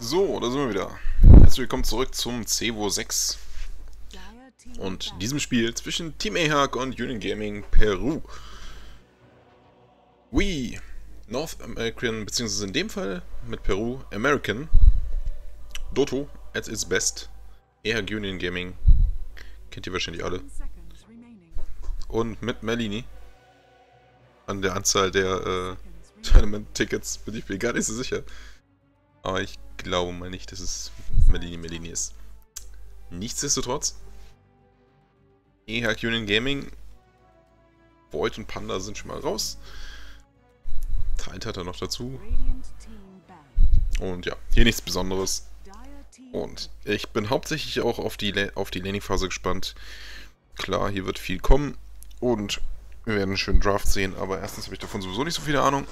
So, da sind wir wieder. Herzlich willkommen zurück zum CEVO 6 und diesem Spiel zwischen Team AHAC und Union Gaming Peru. We, North American, beziehungsweise in dem Fall mit Peru, American, Doto at its best, AHAC Union Gaming, kennt ihr wahrscheinlich alle. Und mit Melini, an der Anzahl der äh, Tournament-Tickets bin ich mir gar nicht so sicher. Aber ich glaube mal nicht, dass es Melini Melini ist. Nichtsdestotrotz, EHAC Union Gaming, Void und Panda sind schon mal raus. Tide hat er noch dazu. Und ja, hier nichts Besonderes. Und ich bin hauptsächlich auch auf die, auf die Laning-Phase gespannt. Klar, hier wird viel kommen und wir werden einen schönen Draft sehen, aber erstens habe ich davon sowieso nicht so viele Ahnung,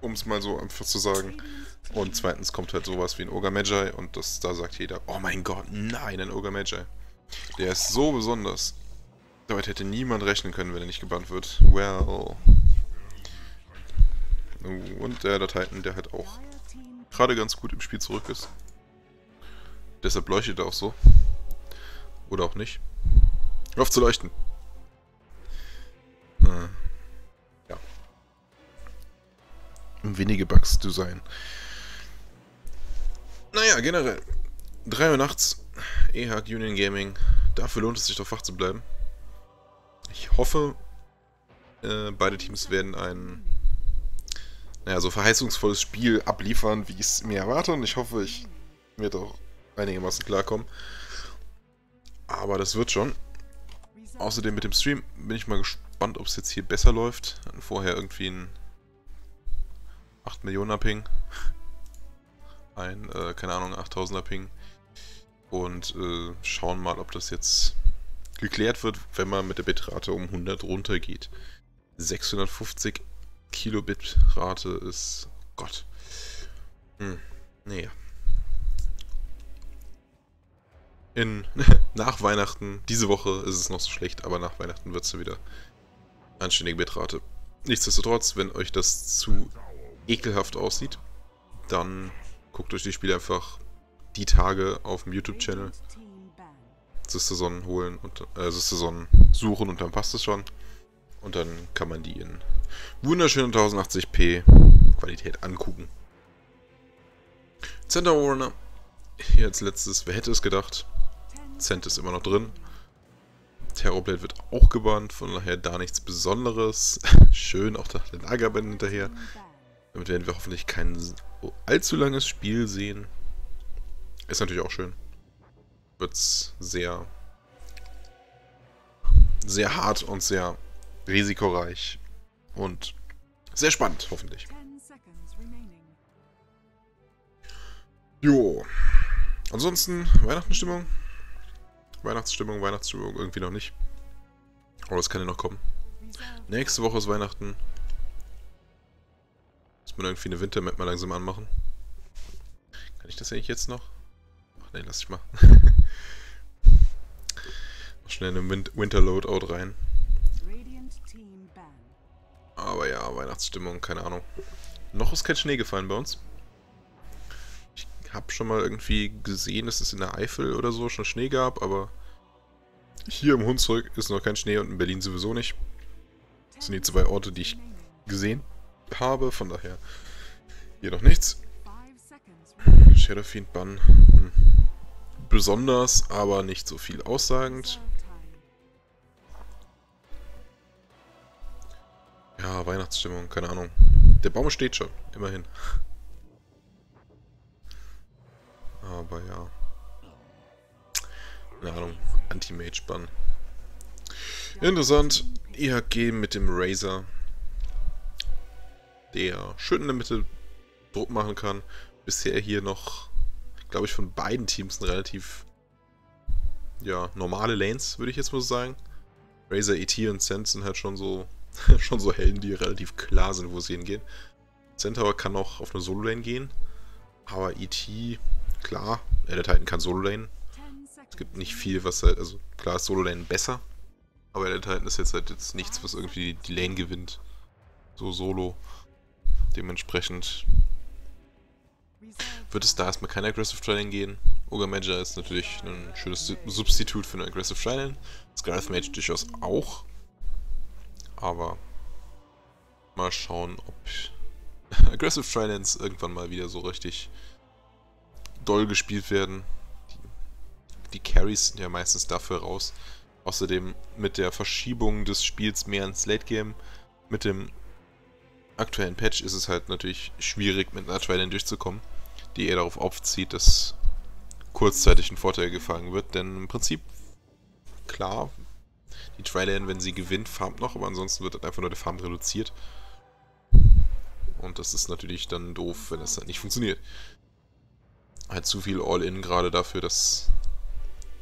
um es mal so einfach zu sagen. Und zweitens kommt halt sowas wie ein Ogre Magi und das, da sagt jeder, oh mein Gott, nein, ein Ogre Magi. Der ist so besonders. Damit hätte niemand rechnen können, wenn er nicht gebannt wird. Well. Und der, Titan, der halt auch gerade ganz gut im Spiel zurück ist. Deshalb leuchtet er auch so. Oder auch nicht. Auf zu leuchten. Äh, wenige Bugs zu sein. Naja, generell. 3 Uhr nachts, EHAC Union Gaming. Dafür lohnt es sich doch wach zu bleiben. Ich hoffe, äh, beide Teams werden ein naja, so verheißungsvolles Spiel abliefern, wie ich es mir erwarte. Und ich hoffe, ich werde auch einigermaßen klarkommen. Aber das wird schon. Außerdem mit dem Stream bin ich mal gespannt, ob es jetzt hier besser läuft. Vorher irgendwie ein 8 Millionen Ping. Ein, äh, keine Ahnung, 8000er Ping. Und äh, schauen mal, ob das jetzt geklärt wird, wenn man mit der Bitrate um 100 runtergeht. 650 Kilobit Rate ist... Gott. Hm, naja in, nach Weihnachten, diese Woche ist es noch so schlecht, aber nach Weihnachten wird es wieder anständige Bitrate. Nichtsdestotrotz, wenn euch das zu ekelhaft aussieht, dann guckt euch die Spiele einfach die Tage auf dem YouTube-Channel Sister holen und äh, Sister suchen und dann passt es schon. Und dann kann man die in wunderschönen 1080p Qualität angucken. Center Warner. Hier als letztes, wer hätte es gedacht? Cent ist immer noch drin. Terrorblade wird auch gebannt, von daher da nichts Besonderes. Schön, auch der Lagerband hinterher. Damit werden wir hoffentlich kein allzu langes Spiel sehen. Ist natürlich auch schön. Wird's sehr, sehr hart und sehr risikoreich. Und sehr spannend, hoffentlich. Jo. Ansonsten, Weihnachtenstimmung. Weihnachtsstimmung, Weihnachtsstimmung irgendwie noch nicht. Aber es kann ja noch kommen. Nächste Woche ist Weihnachten. Muss man irgendwie eine Wintermap mal langsam anmachen. Kann ich das eigentlich jetzt noch? Ach ne, lass ich mal. noch schnell eine Win Winter Loadout rein. Aber ja, Weihnachtsstimmung, keine Ahnung. Noch ist kein Schnee gefallen bei uns. Ich habe schon mal irgendwie gesehen, dass es in der Eifel oder so schon Schnee gab, aber hier im Hunsrück ist noch kein Schnee und in Berlin sowieso nicht. Das sind die zwei Orte, die ich gesehen habe, von daher hier noch nichts. Shadowfiend Bann. Hm. Besonders, aber nicht so viel aussagend. Ja, Weihnachtsstimmung, keine Ahnung. Der Baum steht schon, immerhin. Aber ja. Keine Ahnung, Anti-Mage-Bann. Interessant. IHG mit dem Razer. Der schön in der Mitte Druck machen kann. Bisher hier noch, glaube ich, von beiden Teams ein relativ ja, normale Lanes, würde ich jetzt mal sagen. Razer, ET und Cent sind halt schon so schon so Helden, die relativ klar sind, wo sie hingehen. Centaur kann auch auf eine Solo-Lane gehen, aber ET, klar, der Titan kann Solo-Lane, es gibt nicht viel, was halt, also klar ist Solo-Lane besser, aber der Titan ist jetzt halt jetzt nichts, was irgendwie die Lane gewinnt. So solo. Dementsprechend wird es da erstmal kein Aggressive Training gehen. Ogre Major ist natürlich ein schönes Substitut für ein Aggressive Training. Scarlet Mage durchaus auch. Aber mal schauen, ob Aggressive Trilance irgendwann mal wieder so richtig doll gespielt werden. Die, die Carries sind ja meistens dafür raus. Außerdem mit der Verschiebung des Spiels mehr ins Late Game, mit dem aktuellen Patch ist es halt natürlich schwierig, mit einer Trilane durchzukommen, die eher darauf aufzieht, dass kurzzeitig ein Vorteil gefangen wird. Denn im Prinzip, klar, die Trilane, wenn sie gewinnt, farmt noch, aber ansonsten wird halt einfach nur der Farm reduziert. Und das ist natürlich dann doof, wenn es halt nicht funktioniert. Halt zu viel All-In gerade dafür, dass,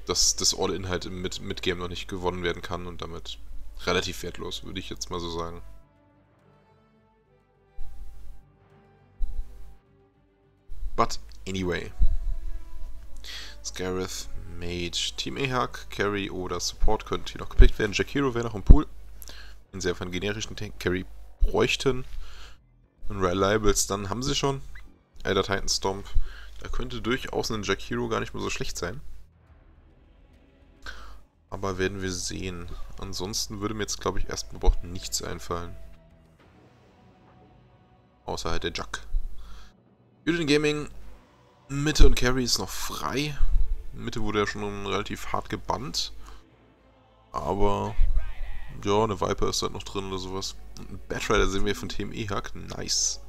dass das All-In halt im Mid-Game noch nicht gewonnen werden kann und damit relativ wertlos, würde ich jetzt mal so sagen. But anyway. Scarith, Mage, Team Ehak, Carry oder Support könnte hier noch gepickt werden. Jack Hero wäre noch im Pool. Wenn sie einfach einen generischen Tank Carry bräuchten. Und Reliables, dann haben sie schon. Elder Titan Stomp. Da könnte durchaus ein Jack Hero gar nicht mehr so schlecht sein. Aber werden wir sehen. Ansonsten würde mir jetzt, glaube ich, erstmal überhaupt nichts einfallen. Außer halt der Jack. Udin Gaming, Mitte und Carry ist noch frei. Mitte wurde ja schon relativ hart gebannt. Aber, ja, eine Viper ist halt noch drin oder sowas. Batrider sehen wir von Team E-Hack. Nice.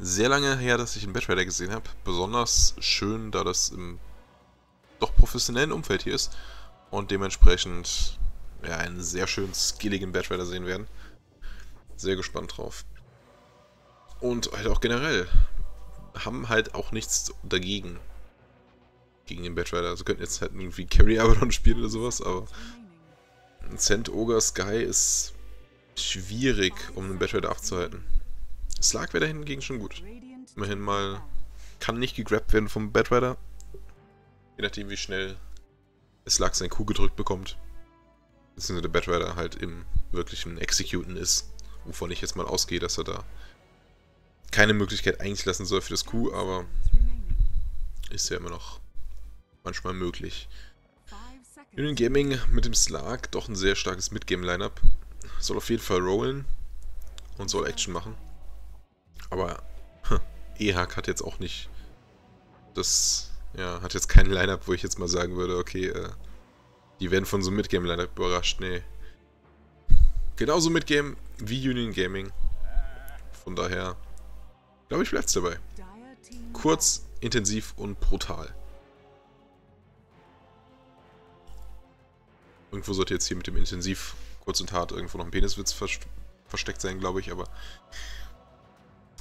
Sehr lange her, dass ich einen Batrider gesehen habe. Besonders schön, da das im doch professionellen Umfeld hier ist. Und dementsprechend ja, einen sehr schön skilligen Batrider sehen werden. Sehr gespannt drauf. Und halt auch generell haben halt auch nichts dagegen. Gegen den Batrider. Also könnten jetzt halt irgendwie Carry Abaddon spielen oder sowas, aber Cent Ogre Sky ist schwierig, um einen Batrider abzuhalten. Slark wäre da hingegen schon gut. Immerhin mal kann nicht gegrabt werden vom Batrider. Je nachdem wie schnell Slark sein Kuh gedrückt bekommt. Beziehungsweise der Batrider halt im wirklichen Executen ist. Wovon ich jetzt mal ausgehe, dass er da keine Möglichkeit eigentlich lassen soll für das Q, aber ist ja immer noch manchmal möglich. Union Gaming mit dem Slark, doch ein sehr starkes Midgame-Lineup. Soll auf jeden Fall rollen und soll Action machen. Aber EHAK hat jetzt auch nicht das, ja, hat jetzt kein Lineup, wo ich jetzt mal sagen würde, okay, äh, die werden von so einem Midgame-Lineup überrascht. Nee. Genauso Midgame wie Union Gaming. Von daher, glaube ich, bleibt es dabei. Kurz, intensiv und brutal. Irgendwo sollte jetzt hier mit dem Intensiv kurz und hart irgendwo noch ein Peniswitz versteckt sein, glaube ich, aber...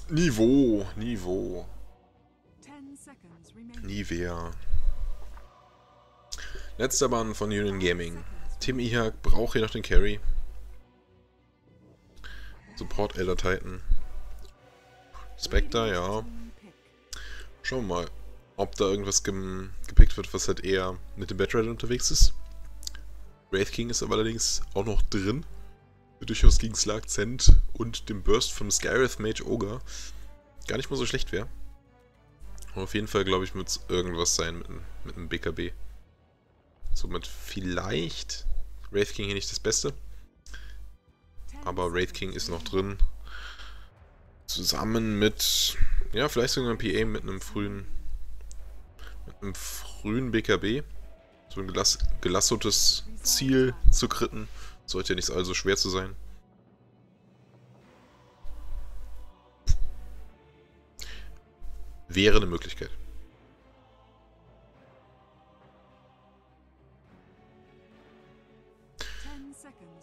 Niveau, Niveau. Nivea. Letzter Mann von Union Gaming. Tim Ihak braucht hier noch den Carry. Support Elder Titan. Spectre, ja. Schauen wir mal, ob da irgendwas gepickt wird, was halt eher mit dem Batrider unterwegs ist. Wraith King ist aber allerdings auch noch drin. Durchaus gegen Slark Zent und dem Burst vom Skyreth Mage Ogre gar nicht mal so schlecht wäre. Auf jeden Fall, glaube ich, wird es irgendwas sein mit, mit einem BKB. Somit vielleicht Wraith King hier nicht das Beste. Aber Wraith King ist noch drin. Zusammen mit, ja, vielleicht sogar ein PA mit einem frühen, mit einem frühen BKB. So ein gelass, gelassotes Ziel zu kritten. Sollte ja nicht allzu schwer zu sein. Wäre eine Möglichkeit.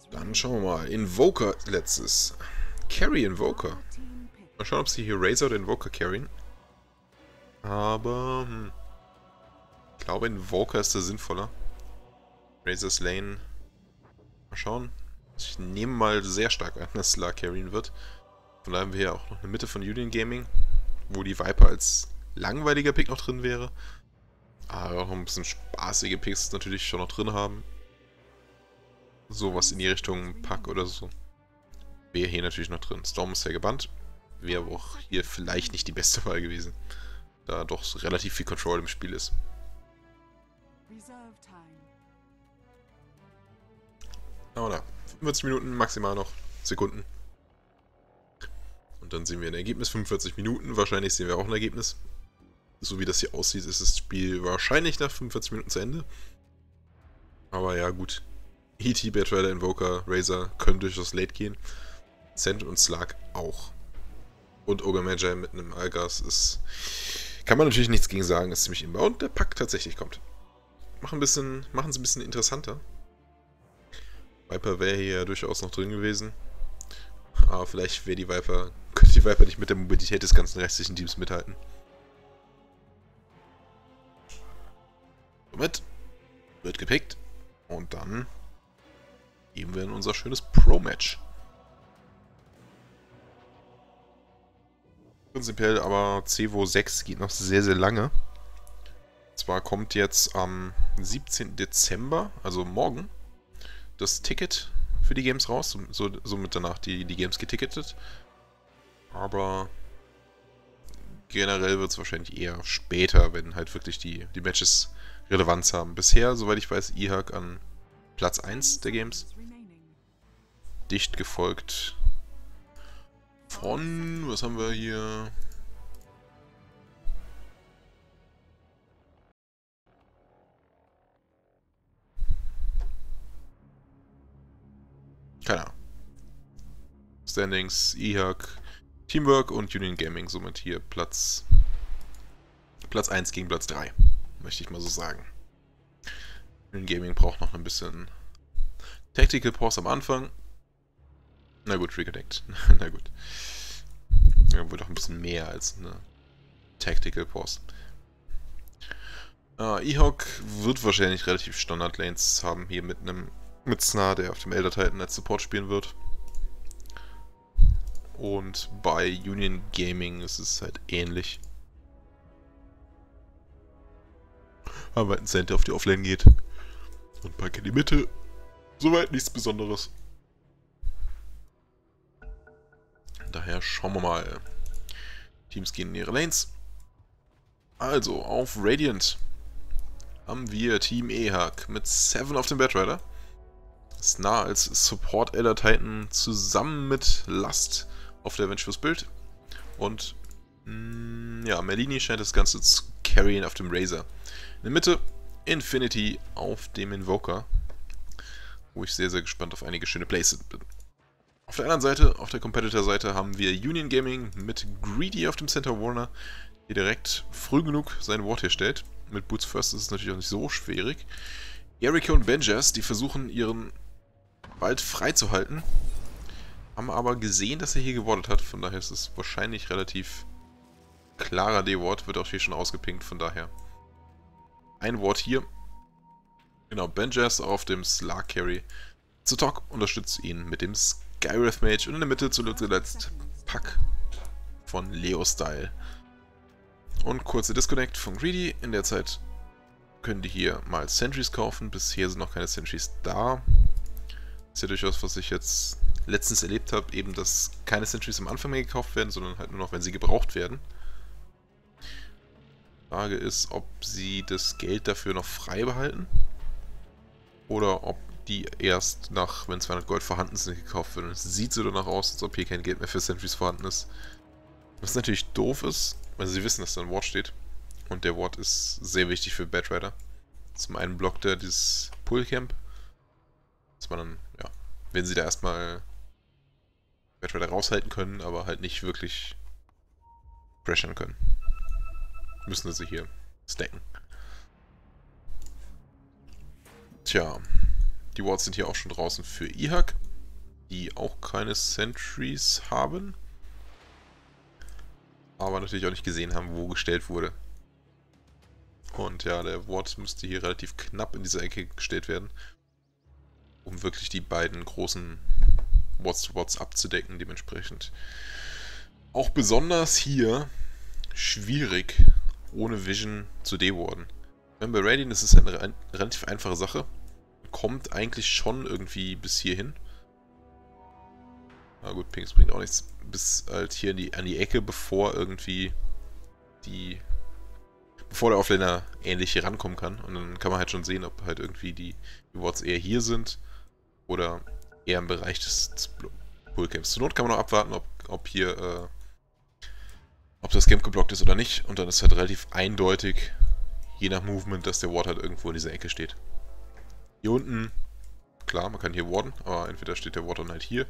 Dann schauen wir mal. Invoker letztes. Carry Invoker. Mal schauen, ob sie hier Razor oder Invoker carryen. Aber, hm. Ich glaube, Invoker ist der sinnvoller. Razor's Lane. Mal schauen. Ich nehme mal sehr stark an, dass Slar carryen wird. Von daher haben wir hier auch noch eine Mitte von Union Gaming, wo die Viper als langweiliger Pick noch drin wäre. Aber auch noch ein bisschen spaßige Picks natürlich schon noch drin haben. Sowas in die Richtung Pack oder so. wäre hier natürlich noch drin. Storm ist ja gebannt. Wäre auch hier vielleicht nicht die beste Wahl gewesen. Da doch relativ viel Control im Spiel ist. Oder 45 Minuten maximal noch. Sekunden. Und dann sehen wir ein Ergebnis. 45 Minuten. Wahrscheinlich sehen wir auch ein Ergebnis. So wie das hier aussieht, ist das Spiel wahrscheinlich nach 45 Minuten zu Ende. Aber ja, gut. E.T., Batrider, Invoker, Razor können durchaus late gehen. Cent und Slug auch. Und Ogre Magi mit einem Algas ist... Kann man natürlich nichts gegen sagen, ist ziemlich imbar. Und der Pack tatsächlich kommt. Machen es ein bisschen interessanter. Viper wäre hier ja durchaus noch drin gewesen. Aber vielleicht wäre die Viper, könnte die Viper nicht mit der Mobilität des ganzen restlichen Teams mithalten. Somit wird gepickt. Und dann gehen wir in unser schönes Pro-Match. Prinzipiell aber CVO 6 geht noch sehr, sehr lange. Zwar kommt jetzt am 17. Dezember, also morgen, das Ticket für die Games raus. So, somit danach die, die Games geticketet. Aber generell wird es wahrscheinlich eher später, wenn halt wirklich die, die Matches Relevanz haben. Bisher, soweit ich weiß, IHAK an Platz 1 der Games. Dicht gefolgt von, was haben wir hier? Keine Ahnung. Standings, IHAK, Teamwork und Union Gaming somit hier Platz Platz 1 gegen Platz 3, möchte ich mal so sagen. Union Gaming braucht noch ein bisschen Tactical Pause am Anfang. Na gut, Reconnect. Na gut. Ja, wohl doch ein bisschen mehr als eine Tactical Pause. Uh, E-Hawk wird wahrscheinlich relativ Standard-Lanes haben hier mit einem mit Snar, der auf dem Elder Titan als Support spielen wird. Und bei Union Gaming ist es halt ähnlich. Aber ein Center auf die Offlane geht. Und Pack in die Mitte. Soweit nichts Besonderes. Daher schauen wir mal. Teams gehen in ihre Lanes. Also, auf Radiant haben wir Team EHAK mit 7 auf dem Batrider. Snar als Support Elder Titan zusammen mit Lust auf der Vengeful Bild. Und mh, mm, ja, Merlini scheint das Ganze zu carryen auf dem Razor. In der Mitte Infinity auf dem Invoker. Wo ich sehr, sehr gespannt auf einige schöne Plays bin. Auf der anderen Seite, auf der Competitor-Seite, haben wir Union Gaming mit Greedy auf dem Center Warner, der direkt früh genug sein Wort herstellt. Mit Boots First ist es natürlich auch nicht so schwierig. Jericho und Benjas, die versuchen ihren bald freizuhalten. Haben aber gesehen, dass er hier gewordet hat, von daher ist es wahrscheinlich relativ klarer D-Wort, wird auch hier schon ausgepinkt, von daher. Ein Wort hier. Genau, Benjas auf dem Slar Carry. Zutok unterstützt ihn mit dem Skywrath Mage und in der Mitte zuletzt Pack von Leo Style. Und kurze Disconnect von Greedy. In der Zeit können die hier mal Sentries kaufen. Bisher sind noch keine Sentries da ist ja durchaus, was ich jetzt letztens erlebt habe, eben, dass keine Sentries am Anfang mehr gekauft werden, sondern halt nur noch, wenn sie gebraucht werden. Frage ist, ob sie das Geld dafür noch frei behalten oder ob die erst nach, wenn 200 Gold vorhanden sind, gekauft werden. Es sieht so danach aus, als ob hier kein Geld mehr für Sentries vorhanden ist. Was natürlich doof ist, weil sie wissen, dass da ein Wort steht. Und der Wort ist sehr wichtig für Batrider. Zum einen blockt er dieses Pullcamp, dass man dann wenn sie da erstmal Red raushalten können, aber halt nicht wirklich pressern können. Müssen sie hier stacken. Tja, die Wards sind hier auch schon draußen für IHAK, die auch keine Sentries haben. Aber natürlich auch nicht gesehen haben, wo gestellt wurde. Und ja, der Ward müsste hier relativ knapp in dieser Ecke gestellt werden um wirklich die beiden großen Watts-to-Watts abzudecken, dementsprechend. Auch besonders hier schwierig, ohne Vision zu dewarden. Bei Radiant ist es eine relativ einfache Sache. Kommt eigentlich schon irgendwie bis hierhin. Na gut, Pinks bringt auch nichts. Bis halt hier die, an die Ecke, bevor irgendwie die... Bevor der Offlaner ähnlich hier rankommen kann. Und dann kann man halt schon sehen, ob halt irgendwie die, die Wards eher hier sind oder eher im Bereich des, des Bullcamps. Zur Not kann man noch abwarten, ob, ob hier, äh, ob das Camp geblockt ist oder nicht. Und dann ist halt relativ eindeutig, je nach Movement, dass der Ward halt irgendwo in dieser Ecke steht. Hier unten, klar, man kann hier warden, aber entweder steht der Ward dann halt hier,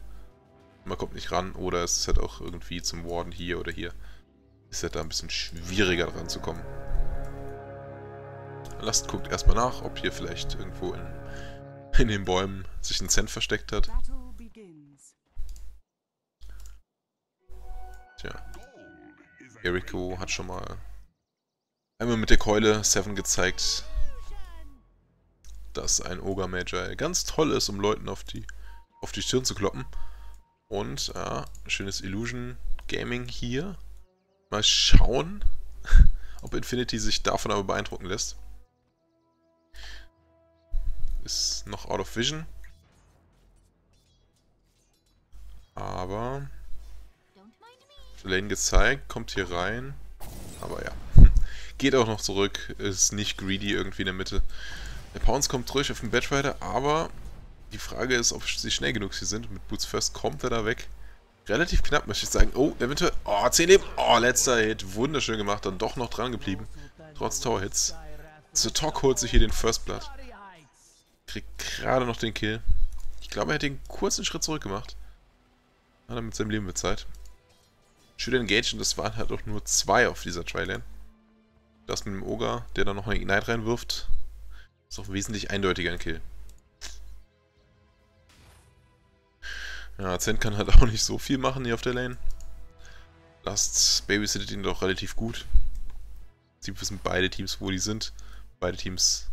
man kommt nicht ran, oder es ist halt auch irgendwie zum Warden hier oder hier. Ist halt da ein bisschen schwieriger dran zu kommen. Last guckt erstmal nach, ob hier vielleicht irgendwo in, in den Bäumen sich ein Cent versteckt hat. Tja. Jericho hat schon mal einmal mit der Keule Seven gezeigt, dass ein Ogre Magi ganz toll ist, um Leuten auf die, auf die Stirn zu kloppen. Und ja, schönes Illusion Gaming hier. Mal schauen, ob Infinity sich davon aber beeindrucken lässt. Ist noch out of vision. Aber Lane gezeigt, kommt hier rein. Aber ja. Geht auch noch zurück, ist nicht greedy irgendwie in der Mitte. Der Pounce kommt durch auf den Badrider, aber die Frage ist, ob sie schnell genug hier sind. Mit Boots First kommt er da weg. Relativ knapp, möchte ich sagen. Oh, Winter. Oh, 10 Leben. Oh, letzter Hit. Wunderschön gemacht. Dann doch noch dran geblieben. Trotz Tower-Hits. Tok holt sich hier den First Blood. Kriegt gerade noch den Kill. Ich glaube, er hätte einen kurzen Schritt zurück gemacht. Hat er mit seinem Leben bezahlt. Schön und das waren halt auch nur zwei auf dieser Trilane. Das mit dem Ogre, der da noch eine Ignite reinwirft, ist auch wesentlich eindeutiger ein Kill. Ja, Zen kann halt auch nicht so viel machen hier auf der Lane. Last babysittet ihn doch relativ gut. Sie wissen beide Teams, wo die sind. Beide Teams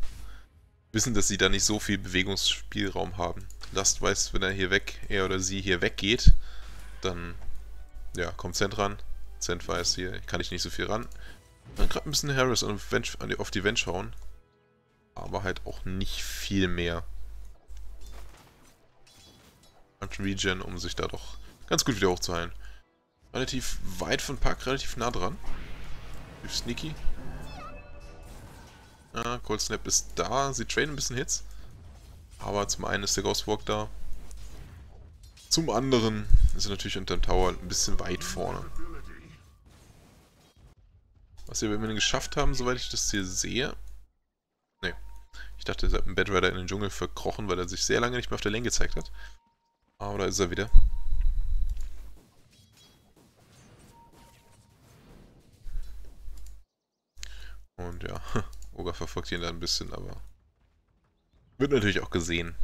wissen, dass sie da nicht so viel Bewegungsspielraum haben. Last weiß, wenn er hier weg, er oder sie hier weggeht, dann ja, kommt Cent ran. Cent weiß, hier kann ich nicht so viel ran. Dann gerade ein bisschen Harris auf die Wand schauen. Aber halt auch nicht viel mehr. Und Regen, um sich da doch ganz gut wieder hochzuheilen. Relativ weit von Pack, relativ nah dran. Relativ sneaky. Ja, Cold Snap ist da. Sie traden ein bisschen Hits. Aber zum einen ist der Ghost Walk da. Zum anderen ist er natürlich unter dem Tower ein bisschen weit vorne. Was wir immerhin geschafft haben, soweit ich das hier sehe. Ich dachte, er hat einen Bedrider in den Dschungel verkrochen, weil er sich sehr lange nicht mehr auf der Lane gezeigt hat. Aber da ist er wieder. Und ja, Oga verfolgt ihn da ein bisschen, aber wird natürlich auch gesehen.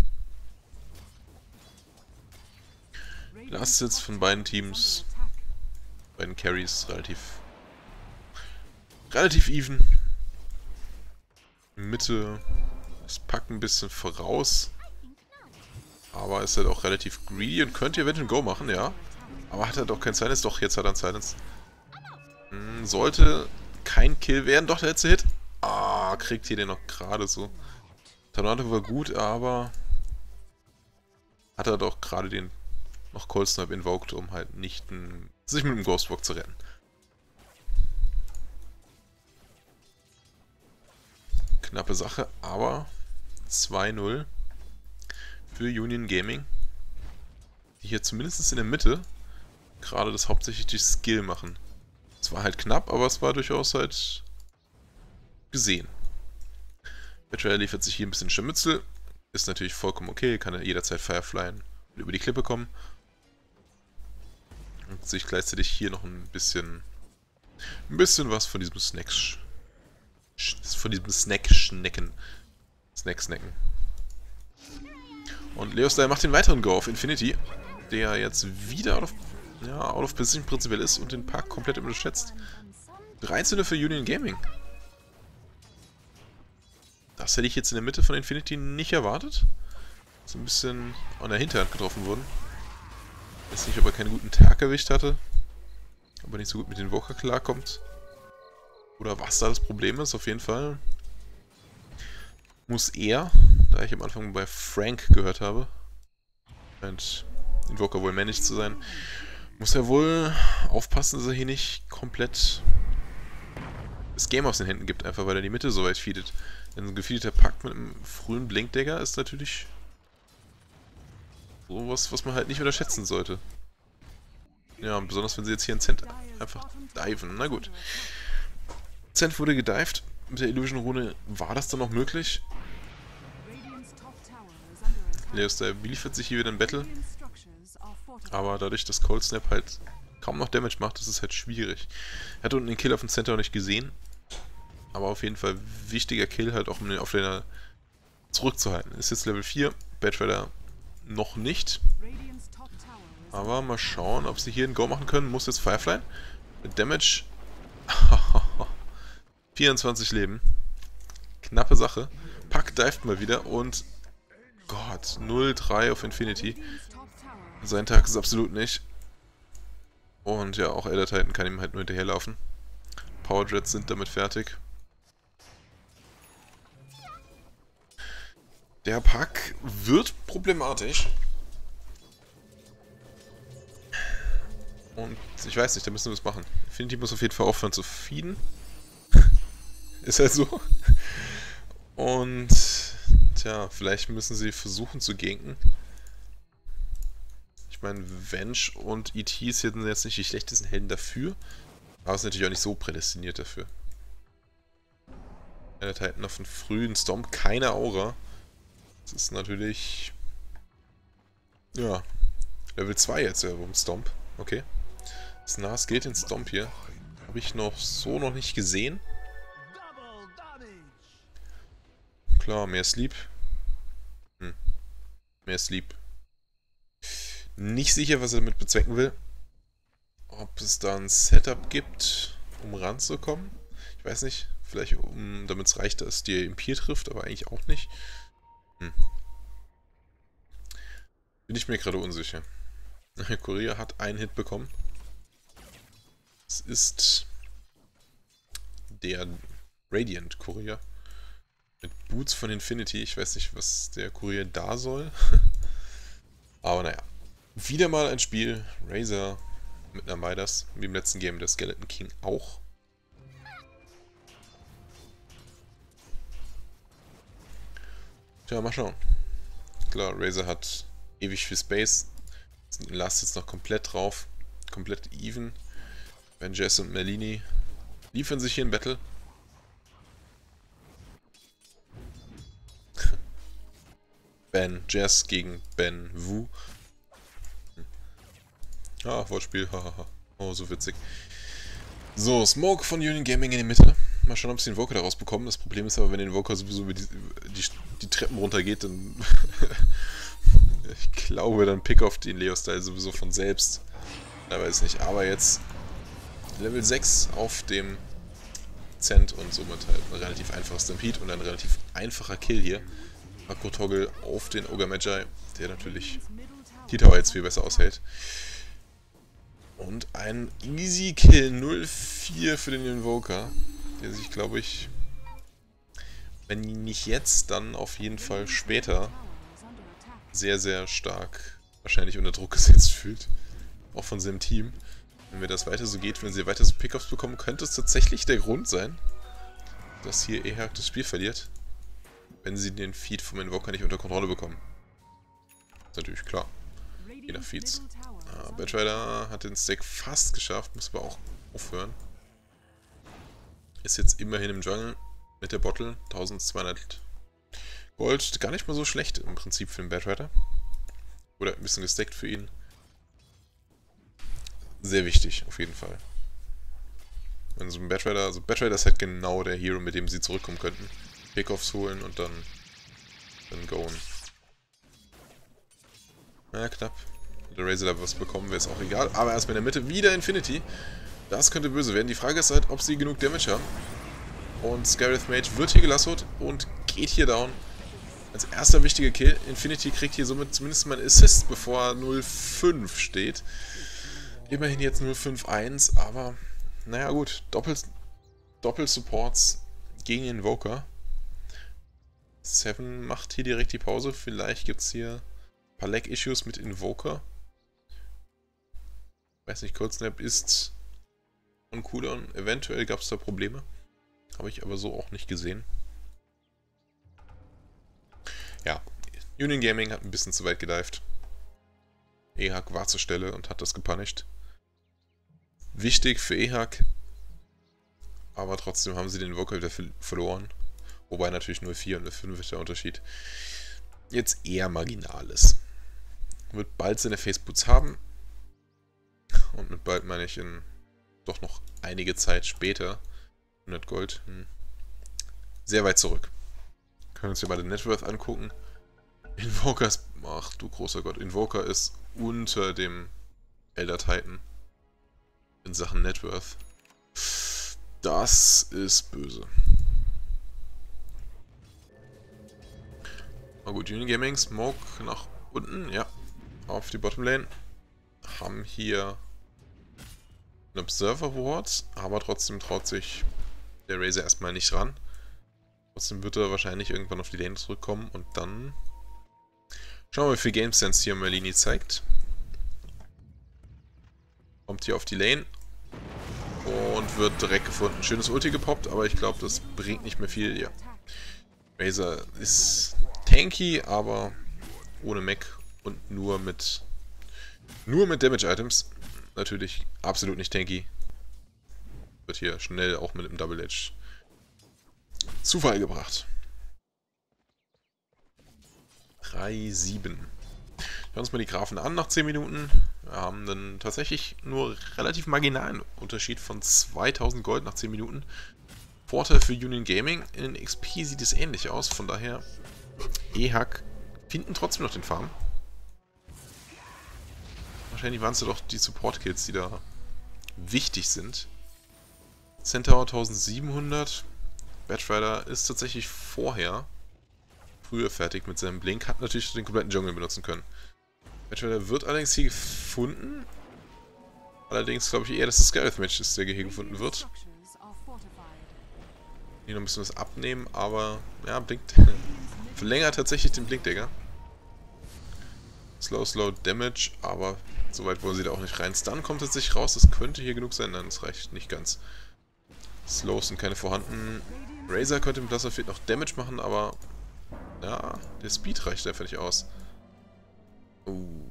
Last Sitz von beiden Teams, beiden Carries relativ relativ even. Mitte, das packt ein bisschen voraus. Aber ist halt auch relativ greedy und könnte eventuell Go machen, ja. Aber hat er doch kein Silence? Doch, jetzt hat er ein Silence. Hm, sollte kein Kill werden. Doch, der letzte Hit. Ah, kriegt hier den noch gerade so. Tornado war gut, aber hat er doch gerade den noch Cold Snipe invoked, um halt nicht ein, sich mit dem Ghostwalk zu retten. Knappe Sache, aber 2-0 für Union Gaming, die hier zumindest in der Mitte gerade das hauptsächlich durch Skill machen. Es war halt knapp, aber es war durchaus halt gesehen. Betrayal liefert sich hier ein bisschen Scharmützel, ist natürlich vollkommen okay, kann er jederzeit Fireflyen und über die Klippe kommen. Und sich gleichzeitig hier noch ein bisschen ein bisschen was von diesem Snacks von diesem Snack schnecken. Snack snacken. Und Leostyle macht den weiteren Go auf Infinity, der jetzt wieder out of, ja, out of position prinzipiell ist und den Park komplett unterschätzt. 13 für Union Gaming. Das hätte ich jetzt in der Mitte von Infinity nicht erwartet. So ein bisschen an der Hinterhand getroffen wurden. Ich weiß nicht, ob er keinen guten Tag erwischt hatte. Aber nicht so gut mit den Walker klarkommt. Oder was da das Problem ist, auf jeden Fall. Muss er, da ich am Anfang bei Frank gehört habe, und Invoker wohl managed zu sein. Muss er wohl aufpassen, dass er hier nicht komplett das Game aus den Händen gibt, einfach weil er die Mitte so weit feedet. Denn ein gefeedeter Pakt mit einem frühen Blinkdagger ist natürlich sowas, was man halt nicht unterschätzen sollte. Ja, besonders wenn sie jetzt hier in Cent einfach diven. Na gut. Cent wurde gedived. Mit der Illusion-Rune war das dann noch möglich. Leostar liefert sich hier wieder ein Battle. Aber dadurch, dass Cold Snap halt kaum noch Damage macht, ist es halt schwierig. Er hat unten den Kill auf dem Center noch nicht gesehen. Aber auf jeden Fall wichtiger Kill halt auch um den Offlaner zurückzuhalten. Ist jetzt Level 4, Bad noch nicht. Aber mal schauen, ob sie hier ein Go machen können. Muss jetzt Firefly. Mit Damage. 24 Leben. Knappe Sache. Pack dived mal wieder und... Gott, 0-3 auf Infinity. Sein Tag ist absolut nicht. Und ja, auch Elder Titan kann ihm halt nur hinterherlaufen. Power Jets sind damit fertig. Der Pack wird problematisch. Und ich weiß nicht, da müssen wir was machen. Infinity muss auf jeden Fall aufhören zu feeden. Ist halt so. Und, tja, vielleicht müssen sie versuchen zu ganken. Ich meine, Venge und E.T. sind jetzt nicht die schlechtesten Helden dafür. Aber ist natürlich auch nicht so prädestiniert dafür. Der Titan auf einen frühen Stomp, keine Aura. Das ist natürlich... Ja, Level 2 jetzt ja, um Stomp. Okay. Snas geht in Stomp hier. Habe ich noch so noch nicht gesehen. Klar, mehr Sleep. Hm. Mehr Sleep. Nicht sicher, was er damit bezwecken will. Ob es da ein Setup gibt, um ranzukommen. Ich weiß nicht. Vielleicht, um, damit es reicht, dass die Impier trifft, aber eigentlich auch nicht. Hm. Bin ich mir gerade unsicher. Korea hat einen Hit bekommen. Es ist der Radiant Kurier. Mit Boots von Infinity. Ich weiß nicht, was der Kurier da soll. Aber naja. Wieder mal ein Spiel. Razor mit einer Midas. Wie im letzten Game der Skeleton King auch. Tja, mal schauen. Klar, Razor hat ewig viel Space. Last jetzt noch komplett drauf. Komplett even. Ben Jess und Merlini liefern sich hier ein Battle. Ben Jess gegen Ben Wu. Ah, Wortspiel, hahaha. oh, so witzig. So, Smoke von Union Gaming in die Mitte. Mal schauen, ob sie den Invoker daraus bekommen. Das Problem ist aber, wenn der Invoker sowieso über die, die, die Treppen runtergeht, dann... ich glaube, dann pick auf den Leo-Style sowieso von selbst. Da weiß nicht. Aber jetzt Level 6 auf dem Cent und somit halt ein relativ einfaches Stampede und ein relativ einfacher Kill hier. Akku Toggle auf den Ogre Magi, der natürlich die Tower jetzt viel besser aushält. Und ein Easy Kill 0-4 für den Invoker, der sich, glaube ich, wenn nicht jetzt, dann auf jeden Fall später sehr, sehr stark wahrscheinlich unter Druck gesetzt fühlt. Auch von seinem Team. Wenn mir das weiter so geht, wenn sie weiter so Pickups bekommen, könnte es tatsächlich der Grund sein, dass hier EHAC das Spiel verliert, wenn sie den Feed vom Invoker nicht unter Kontrolle bekommen. Ist natürlich klar. Je nach Feeds. Ah, Batrider hat den Stack fast geschafft, muss aber auch aufhören. Ist jetzt immerhin im Jungle mit der Bottle. 1200 Gold. Gar nicht mal so schlecht im Prinzip für den Batrider. Oder ein bisschen gestackt für ihn sehr wichtig, auf jeden Fall. Wenn so ein Batrider, also Batrider ist halt genau der Hero, mit dem sie zurückkommen könnten. Pickoffs holen und dann, dann goen. Na, knapp. Der Razor da was bekommen, wäre es auch egal. Aber erstmal in der Mitte wieder Infinity. Das könnte böse werden. Die Frage ist halt, ob sie genug Damage haben. Und Scarith Mage wird hier gelassot und geht hier down. Als erster wichtiger Kill. Infinity kriegt hier somit zumindest mal einen Assist, bevor er 0-5 steht. Immerhin jetzt nur 5-1, aber naja gut, Doppel-Supports gegen Invoker. Seven macht hier direkt die Pause. Vielleicht gibt es hier ein paar Lag-Issues mit Invoker. Weiß nicht, Cold ist on Cooldown. Eventuell gab es da Probleme. Habe ich aber so auch nicht gesehen. Ja, Union Gaming hat ein bisschen zu weit gedived. EHAK war zur Stelle und hat das gepunished. Wichtig für EHAK, aber trotzdem haben sie den Vocal verloren. Wobei natürlich nur 4 und 5 ist der Unterschied. Jetzt eher marginal ist. Wird bald seine Facebooks haben. Und mit bald meine ich in doch noch einige Zeit später. 100 Gold. Hm. Sehr weit zurück. Können uns hier mal den Networth angucken. Invoker ist... Ach du großer Gott. Invoker ist unter dem Elder Titan. In Sachen Networth. Das ist böse. Na gut, Union Gaming, Smoke nach unten, ja. Auf die Bottom Lane. Haben hier ein Observer Ward, aber trotzdem traut sich der Razer erstmal nicht ran. Trotzdem wird er wahrscheinlich irgendwann auf die Lane zurückkommen und dann schauen wir, wie viel Game Sense hier Merlini zeigt. Kommt hier auf die Lane und wird direkt gefunden. Schönes Ulti gepoppt, aber ich glaube, das bringt nicht mehr viel. Ja. Razer ist tanky, aber ohne Mech und nur mit nur mit Damage-Items. Natürlich absolut nicht tanky. Wird hier schnell auch mit einem Double Edge Zufall gebracht. 3-7. Schauen uns mal die Graphen an nach 10 Minuten. Wir haben dann tatsächlich nur relativ marginalen Unterschied von 2000 Gold nach 10 Minuten. Vorteil für Union Gaming. In XP sieht es ähnlich aus, von daher E-Hack finden trotzdem noch den Farm. Wahrscheinlich waren es ja doch die Support-Kills, die da wichtig sind. Centaur 1700. Batrider ist tatsächlich vorher früher fertig mit seinem Blink. Hat natürlich den kompletten Jungle benutzen können. Batrider wird allerdings hier gefunden. Allerdings glaube ich eher, dass das Gareth-Match ist, der hier gefunden wird. Hier noch ein bisschen was abnehmen, aber ja, blinkt. Verlängert tatsächlich den Blinkdagger. Slow, slow Damage, aber soweit wollen sie da auch nicht rein. Stun kommt tatsächlich raus, das könnte hier genug sein. Nein, das reicht nicht ganz. Slows sind keine vorhanden. Razor könnte mit Blaster noch Damage machen, aber ja, der Speed reicht einfach nicht aus. Uh.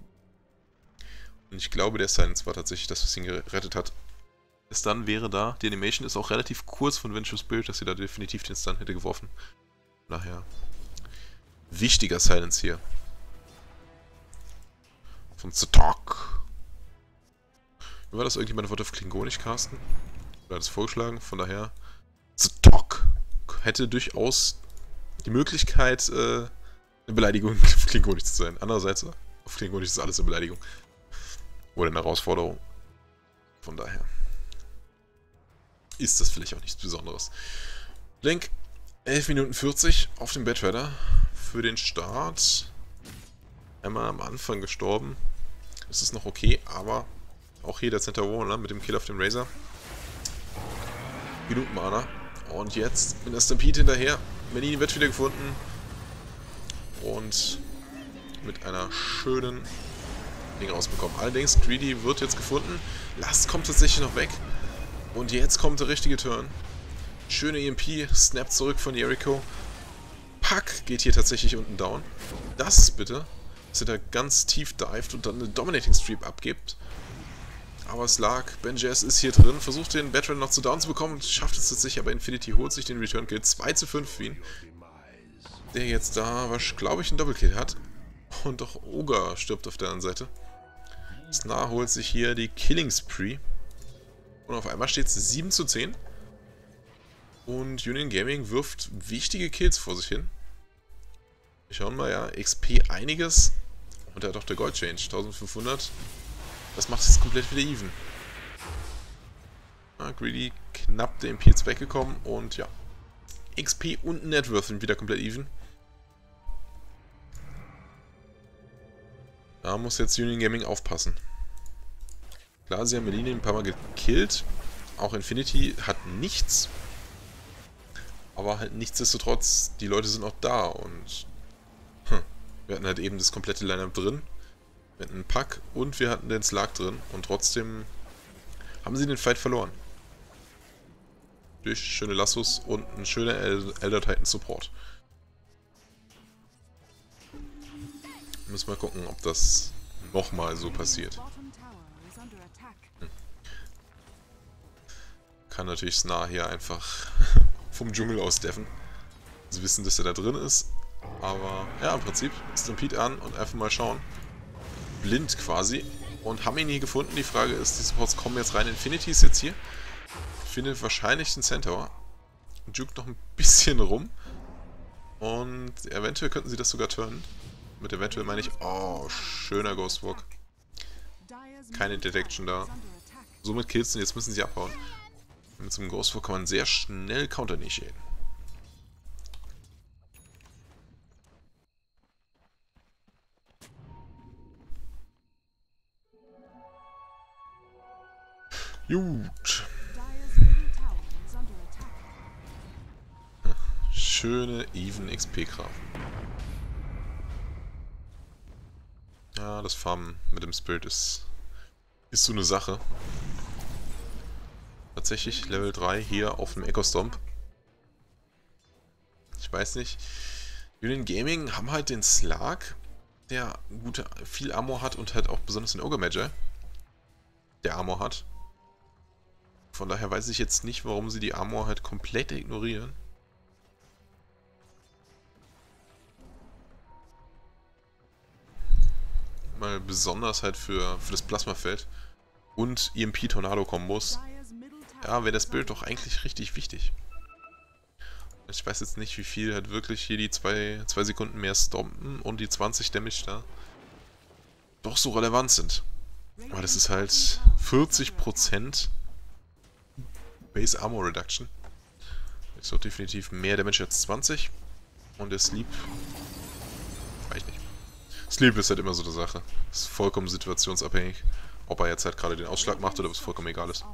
Und ich glaube, der Silence war tatsächlich das, was ihn gerettet hat. Der Stun wäre da. Die Animation ist auch relativ kurz von Venture Spirit, dass sie da definitiv den Stun hätte geworfen. Daher wichtiger Silence hier. Von Zatok. Wie war das? Irgendjemand wollte auf Klingonisch casten? Oder es vorgeschlagen? Von daher, Zatok hätte durchaus die Möglichkeit, äh, eine Beleidigung auf Klingonisch zu sein. Andererseits, auf Klingonisch ist alles eine Beleidigung. Oder eine Herausforderung. Von daher ist das vielleicht auch nichts Besonderes. Link, 11 Minuten 40 auf dem Bedradder für den Start. Einmal am Anfang gestorben. Ist noch okay, aber auch hier der Center Warner mit dem Kill auf dem Razor. Genug Mana. Und jetzt mit der Stampede hinterher. Menini wird wieder gefunden. Und mit einer schönen Ding rausbekommen. Allerdings, Greedy wird jetzt gefunden. Last kommt tatsächlich noch weg. Und jetzt kommt der richtige Turn. Schöne EMP, Snap zurück von Jericho. Pack geht hier tatsächlich unten down. Das bitte, dass er da ganz tief dived und dann eine Dominating Streak abgibt. Aber es lag, Ben Jazz ist hier drin, versucht den Veteran noch zu down zu bekommen, schafft es tatsächlich, aber Infinity holt sich den Return Kill 2 zu 5 für ihn. Der jetzt da, was glaube ich, einen Doppelkill hat. Und auch Ogre stirbt auf der anderen Seite. Snar holt sich hier die Killing Spree. Und auf einmal steht es 7 zu 10. Und Union Gaming wirft wichtige Kills vor sich hin. Wir schauen mal, ja, XP einiges. Und er hat auch der Gold Change, 1500. Das macht es komplett wieder even. Ja, Greedy knapp MP jetzt weggekommen und ja. XP und Networth sind wieder komplett even. Da muss jetzt Union Gaming aufpassen. Klar, sie haben Melini ein paar Mal gekillt. Auch Infinity hat nichts. Aber halt nichtsdestotrotz, die Leute sind auch da und hm, wir hatten halt eben das komplette Lineup drin. Mit einem Pack und wir hatten den Slark drin und trotzdem haben sie den Fight verloren. Durch schöne Lassos und ein schöner Elder Titan Support. Müssen wir gucken, ob das nochmal so passiert. Hm. Kann natürlich Snar hier einfach vom Dschungel aus deffen. Sie wissen, dass er da drin ist. Aber ja, im Prinzip Stampede an und einfach mal schauen. Blind quasi. Und haben ihn nie gefunden. Die Frage ist, die Supports kommen jetzt rein. Infinity ist jetzt hier. Ich finde wahrscheinlich den Centaur. Juke noch ein bisschen rum. Und eventuell könnten sie das sogar turnen. Mit eventuell meine ich, oh, schöner Ghostwalk. Keine Detection da. Somit kills und jetzt müssen sie abhauen. Mit so einem Ghostwalk kann man sehr schnell counter-initiaten. Gut. Schöne Even XP Grafen. Ja, das Farmen mit dem Spirit ist, ist so eine Sache. Tatsächlich Level 3 hier auf dem Echo Stomp. Ich weiß nicht. Union Gaming haben halt den Slark, der gute, viel Armor hat und halt auch besonders den Ogre Magi, der Armor hat. Von daher weiß ich jetzt nicht, warum sie die Armor halt komplett ignorieren. Mal besonders halt für, für das Plasmafeld und EMP-Tornado-Kombos. Ja, wäre das Bild doch eigentlich richtig wichtig. Ich weiß jetzt nicht, wie viel halt wirklich hier die 2 Sekunden mehr Stompen und die 20 Damage da doch so relevant sind. Aber das ist halt 40% Base Armor Reduction. Ist doch definitiv mehr Damage als 20. Und der Sleep... Weiß ich nicht. Sleep ist halt immer so eine Sache. Ist vollkommen situationsabhängig. Ob er jetzt halt gerade den Ausschlag macht oder ob es vollkommen egal ist.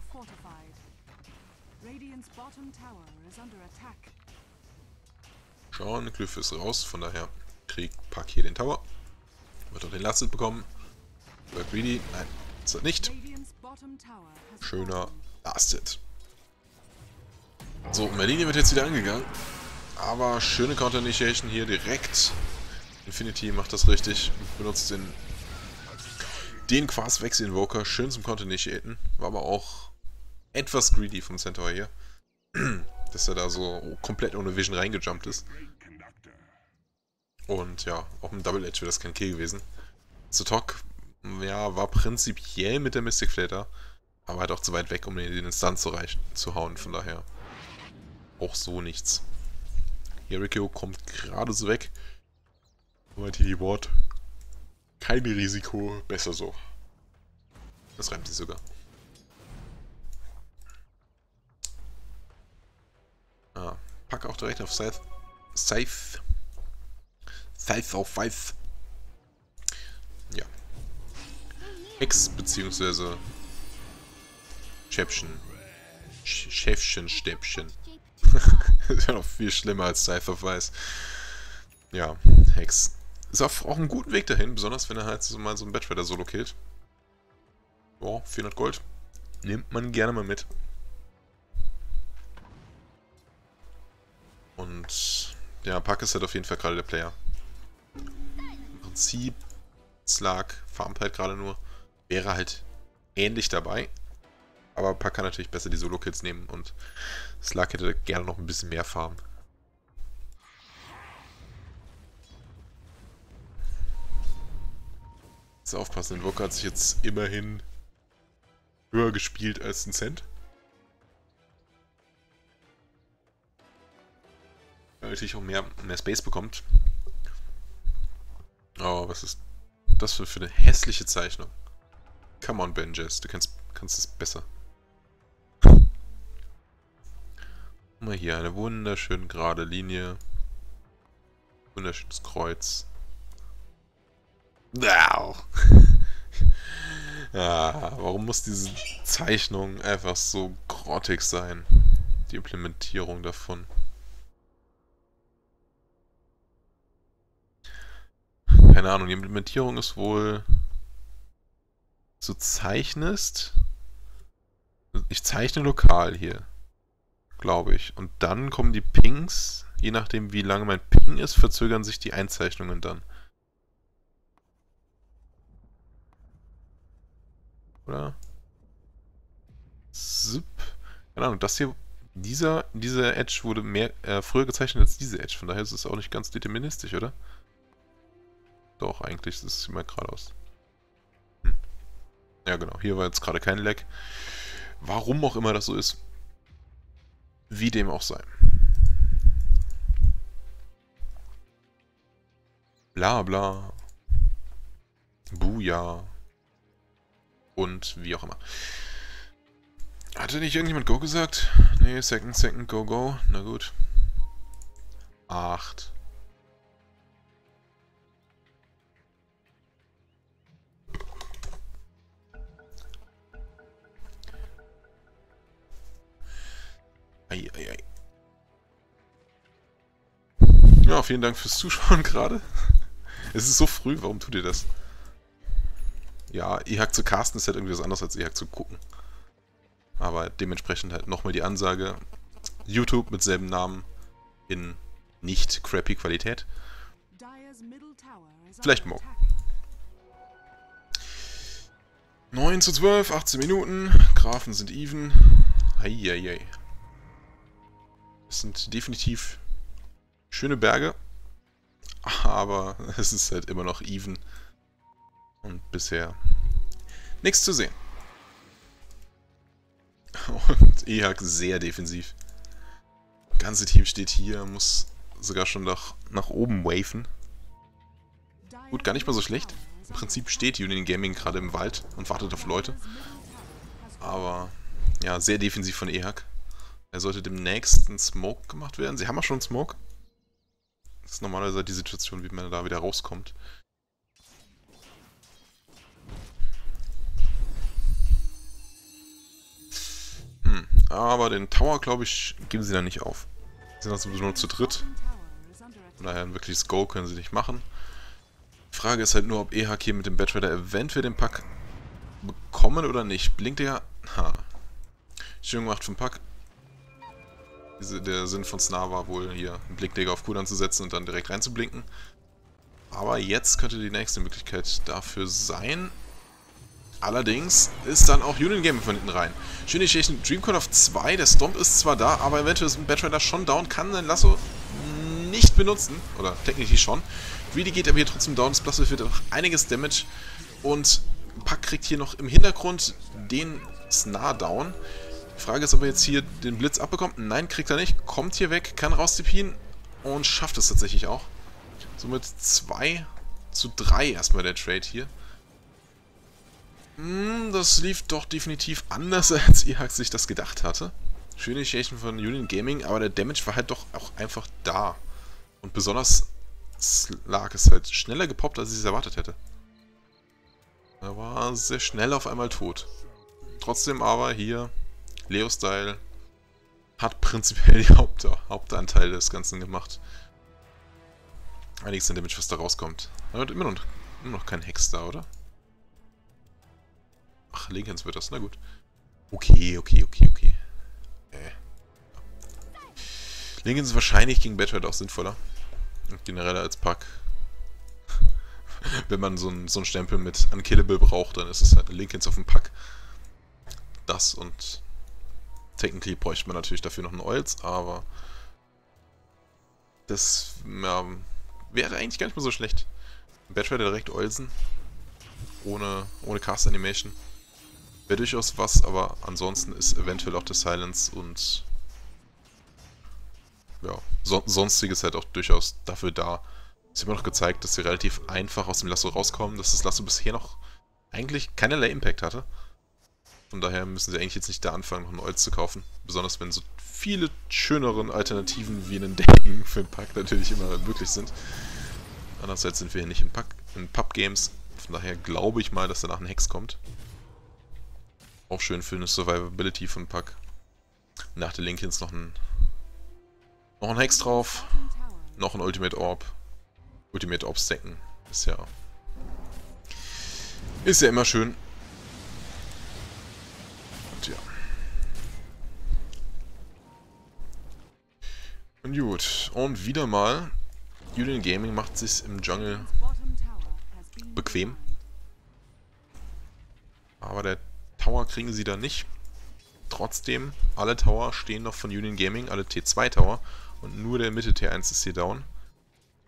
Schauen, Glyph ist raus, von daher kriegt Pack hier den Tower. Wird auch den Lasset bekommen. Wird greedy. Nein, ist er nicht. Schöner Last so, Merlini wird jetzt wieder angegangen. Aber schöne Counter-Initiation hier direkt. Infinity macht das richtig. Benutzt den, den Quas-Wechsel-Invoker schön zum Counter-Initiaten. War aber auch etwas greedy vom Centaur hier. Dass er da so komplett ohne Vision reingejumpt ist. Und ja, auch im Double Edge wäre das kein Kill gewesen. Zotok, ja, war prinzipiell mit der Mystic Flater, aber halt auch zu weit weg, um den Instanz zu, reichen, zu hauen, von daher auch so nichts. Jericho kommt gerade so weg. Aber die Wort. Kein Risiko, besser so. Das reimt sich sogar. Ah, pack auch direkt auf Scythe. Scythe. Scythe auf Weiß. Ja. Hex beziehungsweise Schäppchen. Schäfchen, Stäbchen. ist ja noch viel schlimmer als Cypher of Weiß. Ja, Hex. Ist auch, auch ein guter Weg dahin, besonders wenn er halt so mal so ein Badrider solo killt. Boah, 400 Gold. Nimmt man gerne mal mit. Und ja, Pack ist halt auf jeden Fall gerade der Player. Im Prinzip, Slark farmt halt gerade nur. Wäre halt ähnlich dabei. Aber Pack kann natürlich besser die Solo-Kills nehmen und Slug hätte gerne noch ein bisschen mehr Farm. Jetzt aufpassen, Invoker hat sich jetzt immerhin höher gespielt als ein Cent. Weil natürlich auch mehr, mehr Space bekommt. Oh, was ist das für, für eine hässliche Zeichnung? Come on, Benjes, du kannst, kannst es besser. Mal hier eine wunderschön gerade Linie. Wunderschönes Kreuz. ja, warum muss diese Zeichnung einfach so grottig sein? Die Implementierung davon. Keine Ahnung, die Implementierung ist wohl du zeichnest. Ich zeichne lokal hier. Glaube ich. Und dann kommen die Pings. Je nachdem, wie lange mein Ping ist, verzögern sich die Einzeichnungen dann. Oder? Zip. Keine Ahnung, das hier, dieser, dieser Edge wurde mehr, äh, früher gezeichnet als diese Edge. Von daher ist es auch nicht ganz deterministisch, oder? Doch, eigentlich ist es immer geradeaus. Hm. Ja, genau. Hier war jetzt gerade kein Lag. Warum auch immer das so ist. Wie dem auch sei. Bla bla. Buja. Und wie auch immer. Hatte nicht irgendjemand Go gesagt? Nee, Second, Second, Go, Go. Na gut. Acht. Eieiei. Ja, vielen Dank fürs Zuschauen gerade. Es ist so früh, warum tut ihr das? Ja, E-Hack zu casten ist halt irgendwie was anderes als E-Hack zu gucken. Aber dementsprechend halt nochmal die Ansage. YouTube mit selben Namen in nicht crappy Qualität. Vielleicht morgen. 9 zu 12, 18 Minuten. Grafen sind even. Eieiei. Es sind definitiv schöne Berge. Aber es ist halt immer noch even. Und bisher nichts zu sehen. Und Ehak sehr defensiv. Das ganze Team steht hier, muss sogar schon nach, nach oben waven. Gut, gar nicht mal so schlecht. Im Prinzip steht Union Gaming gerade im Wald und wartet auf Leute. Aber ja, sehr defensiv von Ehak. Er sollte demnächst ein Smoke gemacht werden. Sie haben ja schon Smoke. Das ist normalerweise die Situation, wie man da wieder rauskommt. Hm, aber den Tower, glaube ich, geben sie da nicht auf. Sie sind also nur zu dritt. Von daher ein wirkliches Go können sie nicht machen. Die Frage ist halt nur, ob EHK mit dem Batrider eventuell den Pack bekommen oder nicht. Blinkt der? Ha. Schön gemacht vom Pack. Der Sinn von Snar war wohl hier einen Blickdegger auf Cooldown zu setzen und dann direkt reinzublinken. Aber jetzt könnte die nächste Möglichkeit dafür sein. Allerdings ist dann auch Union Gaming von hinten rein. Schöne Geschichte, Dreamcon auf 2, der Stomp ist zwar da, aber eventuell ist ein Batrider schon down, kann den Lasso nicht benutzen. Oder technisch schon. Greedy geht aber hier trotzdem down, das Blasse wird auch einiges Damage. Und Pack kriegt hier noch im Hintergrund den Snar down. Die Frage ist, ob er jetzt hier den Blitz abbekommt. Nein, kriegt er nicht. Kommt hier weg, kann rausziehen und schafft es tatsächlich auch. Somit 2 zu 3 erstmal der Trade hier. Hm, das lief doch definitiv anders, als Ihak sich das gedacht hatte. Schöne Initiation von Union Gaming, aber der Damage war halt doch auch einfach da. Und besonders lag es halt schneller gepoppt, als ich es erwartet hätte. Er war sehr schnell auf einmal tot. Trotzdem aber hier Leo-Style hat prinzipiell die Haupt Hauptanteil des Ganzen gemacht. Einiges an Damage, was da rauskommt. Aber immer noch, immer noch kein Hex da, oder? Ach, Lincolns wird das, na gut. Okay, okay, okay, okay. Äh. Lincolns ist wahrscheinlich gegen Batred auch sinnvoller. Und generell als Pack. Wenn man so einen so Stempel mit Unkillable braucht, dann ist es halt Lincolns auf dem Pack. Das und Technically bräuchte man natürlich dafür noch einen Oils, aber das ja, wäre eigentlich gar nicht mehr so schlecht. Batrider direkt Olsen, ohne, ohne Cast Animation. Wäre durchaus was, aber ansonsten ist eventuell auch der Silence und ja, so, sonstiges halt auch durchaus dafür da. Sie haben noch gezeigt, dass sie relativ einfach aus dem Lasso rauskommen, dass das Lasso bisher noch eigentlich keinerlei Impact hatte. Von daher müssen sie eigentlich jetzt nicht da anfangen, noch ein Olz zu kaufen. Besonders wenn so viele schöneren Alternativen wie einen Decken für den Pack natürlich immer möglich sind. Andererseits sind wir hier nicht in, Pack, in Pub-Games. Von daher glaube ich mal, dass danach ein Hex kommt. Auch schön für eine Survivability von Pack. Nach der Linkins noch ein, noch ein Hex drauf. Noch ein Ultimate Orb. Ultimate Orb stacken. Ist ja... Ist ja immer schön. Gut, und wieder mal, Union Gaming macht sich im Jungle bequem. Aber der Tower kriegen sie da nicht. Trotzdem, alle Tower stehen noch von Union Gaming, alle T2 Tower. Und nur der Mitte T1 ist hier down.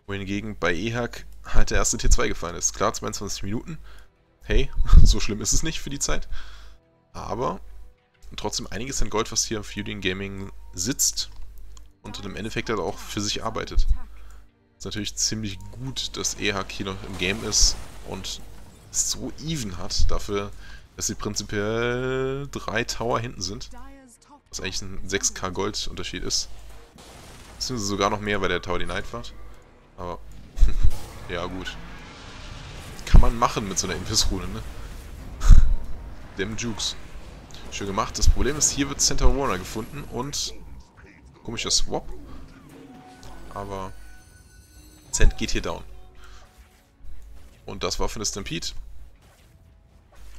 Wohingegen bei EHAC halt der erste T2 gefallen ist. Klar, 22 Minuten. Hey, so schlimm ist es nicht für die Zeit. Aber trotzdem einiges an Gold, was hier auf Union Gaming sitzt und im Endeffekt halt auch für sich arbeitet. Ist natürlich ziemlich gut, dass EHAC hier noch im Game ist und es so even hat, dafür, dass sie prinzipiell drei Tower hinten sind. Was eigentlich ein 6k Gold Unterschied ist. Beziehungsweise sogar noch mehr, weil der Tower die Night war. Aber, ja gut. Kann man machen mit so einer Invis-Rune, ne? Dem Jukes. Schön gemacht. Das Problem ist, hier wird Center Warner gefunden und komischer Swap. Aber Cent geht hier down. Und das war von der Stampede.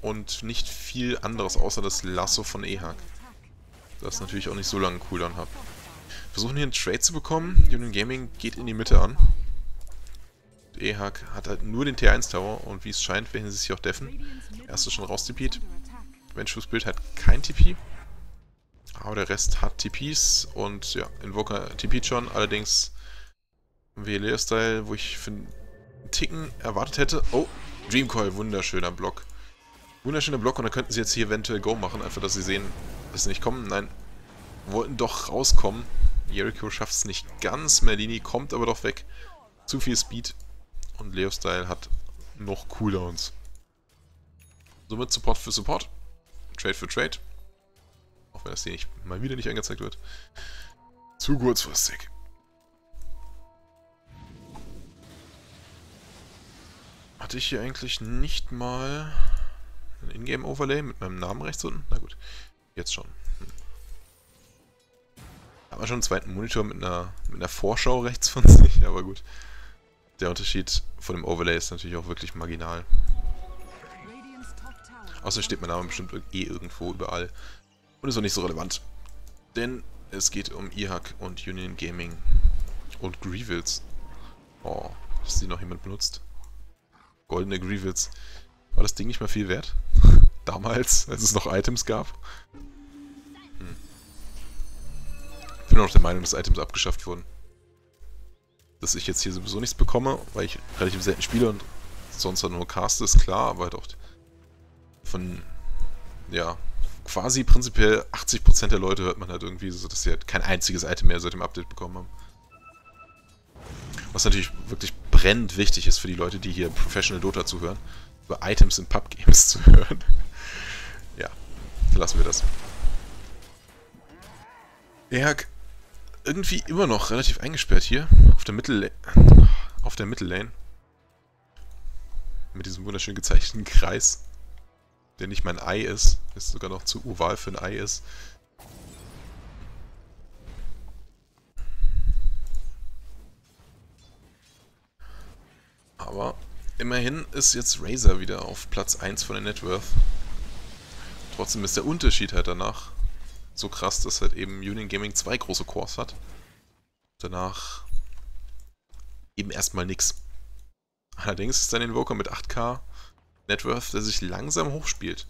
Und nicht viel anderes, außer das Lasso von Ehak. Das natürlich auch nicht so lange Cooldown hat. Versuchen hier einen Trade zu bekommen. Union Gaming geht in die Mitte an. Ehak hat halt nur den T1 Tower und wie es scheint, werden sie sich auch deffen. Erste schon raus TP'd. Ventures Bild hat kein TP. Aber der Rest hat TPs und ja, Invoker TP'd schon. Allerdings WLR-Style, wo ich für einen Ticken erwartet hätte. Oh, Dreamcoil, wunderschöner Block. Wunderschöner Block und da könnten sie jetzt hier eventuell Go machen, einfach dass sie sehen, dass sie nicht kommen. Nein, wollten doch rauskommen. Jericho schafft es nicht ganz, Merlini kommt aber doch weg. Zu viel Speed und Leo Style hat noch Cooldowns. Somit Support für Support. Trade für Trade. Auch wenn das hier nicht, mal wieder nicht angezeigt wird. Zu kurzfristig. Hatte ich hier eigentlich nicht mal ein Ingame-Overlay mit meinem Namen rechts unten? Na gut, jetzt schon. Hm. Hat man schon einen zweiten Monitor mit einer, mit einer Vorschau rechts von sich, aber gut. Der Unterschied von dem Overlay ist natürlich auch wirklich marginal. Außer steht mein Name bestimmt eh irgendwo überall. Und ist auch nicht so relevant. Denn es geht um IHAC und Union Gaming. Und Grievous. Oh, dass die noch jemand benutzt. Goldene Grievous. War das Ding nicht mal viel wert? Damals, als es noch Items gab? Hm. Ich bin auch der Meinung, dass Items abgeschafft wurden. Dass ich jetzt hier sowieso nichts bekomme, weil ich relativ selten spiele und sonst nur caste, ist klar, aber halt auch von, ja, quasi prinzipiell 80% der Leute hört man halt irgendwie so, dass sie halt kein einziges Item mehr seit dem Update bekommen haben. Was natürlich wirklich brennend wichtig ist für die Leute, die hier Professional Dota zuhören, über Items in Pub-Games zu hören. ja, lassen wir das. Erg, irgendwie immer noch relativ eingesperrt hier, auf der Mittellane. Auf der Mittellane. Mit diesem wunderschön gezeichneten Kreis der nicht mein Ei ist, ist sogar noch zu oval für ein Ei ist. Aber immerhin ist jetzt Razer wieder auf Platz 1 von der Networth. Trotzdem ist der Unterschied halt danach so krass, dass halt eben Union Gaming zwei große Cores hat. Danach eben erstmal nix. Allerdings ist dann Invoker mit 8K Networth, der sich langsam hochspielt.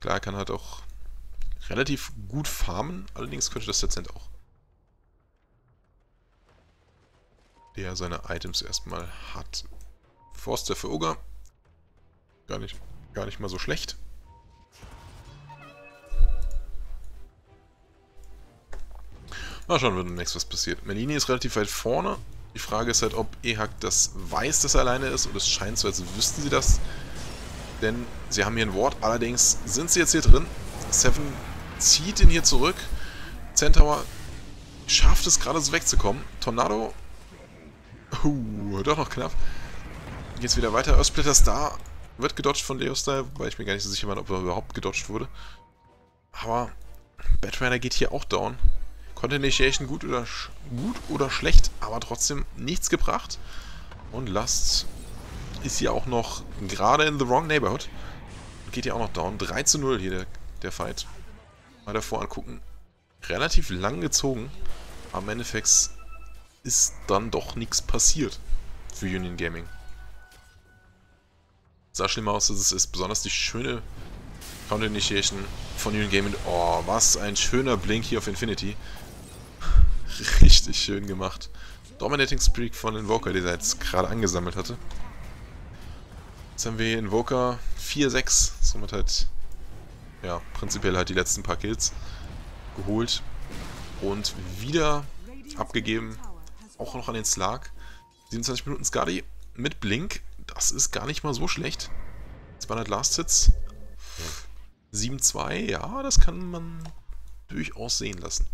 Klar, er kann halt auch relativ gut farmen, allerdings könnte das Dezent auch. Der seine Items erstmal hat. Forster für Ogre. Gar nicht, gar nicht mal so schlecht. Mal schauen, wenn demnächst was passiert. Melini ist relativ weit vorne. Die Frage ist halt, ob Ehak das weiß, dass er alleine ist und es scheint so, als wüssten sie das. Denn sie haben hier ein Wort, allerdings sind sie jetzt hier drin. Seven zieht ihn hier zurück. Centaur schafft es gerade so wegzukommen. Tornado. Uh, doch noch knapp. Geht's wieder weiter. Earthsplitter da. Wird gedodged von Leostyle, wobei ich mir gar nicht so sicher bin, ob er überhaupt gedodged wurde. Aber Batrider geht hier auch down. Content Initiation gut oder, gut oder schlecht, aber trotzdem nichts gebracht. Und Last ist hier auch noch gerade in the wrong neighborhood. Geht hier auch noch down. 3 zu 0 hier der, der Fight. Mal davor angucken. Relativ lang gezogen. am Endeffekt ist dann doch nichts passiert für Union Gaming. Sah schlimmer aus, es ist. Besonders die schöne Counter Initiation von Union Gaming. Oh, was ein schöner Blink hier auf Infinity. Richtig schön gemacht. Dominating Streak von Invoker, der er jetzt gerade angesammelt hatte. Jetzt haben wir Invoker 4-6. Somit halt, ja, prinzipiell halt die letzten paar Kills geholt. Und wieder abgegeben. Auch noch an den Slark. 27 Minuten Skadi mit Blink. Das ist gar nicht mal so schlecht. 200 Last Hits. 7-2, ja, das kann man durchaus sehen lassen.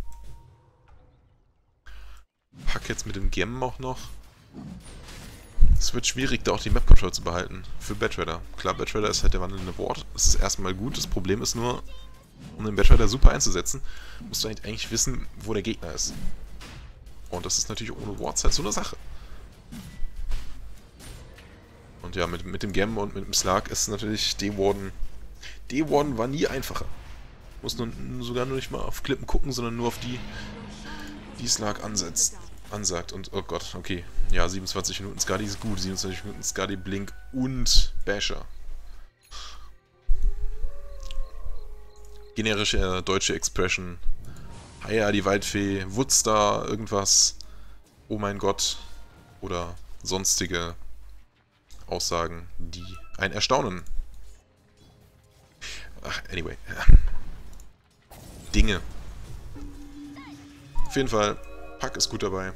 Pack jetzt mit dem Gem auch noch. Es wird schwierig, da auch die Map-Control zu behalten. Für Batrider. Klar, Batrider ist halt der wandelnde Ward. Das ist erstmal gut. Das Problem ist nur, um den Batrider super einzusetzen, musst du eigentlich wissen, wo der Gegner ist. Und das ist natürlich ohne Wards halt so eine Sache. Und ja, mit, mit dem Gem und mit dem Slark ist natürlich D-Warden... D-Warden war nie einfacher. Muss nun sogar nur nicht mal auf Klippen gucken, sondern nur auf die, die Slark ansetzt, ansagt. Und, oh Gott, okay. Ja, 27 Minuten Skadi ist gut. 27 Minuten Skadi, Blink und Basher. Generische äh, deutsche Expression. Hiya, die Waldfee, Woodstar, irgendwas. Oh mein Gott. Oder sonstige Aussagen, die ein Erstaunen. Ach, anyway. Dinge. Auf jeden Fall, Pack ist gut dabei.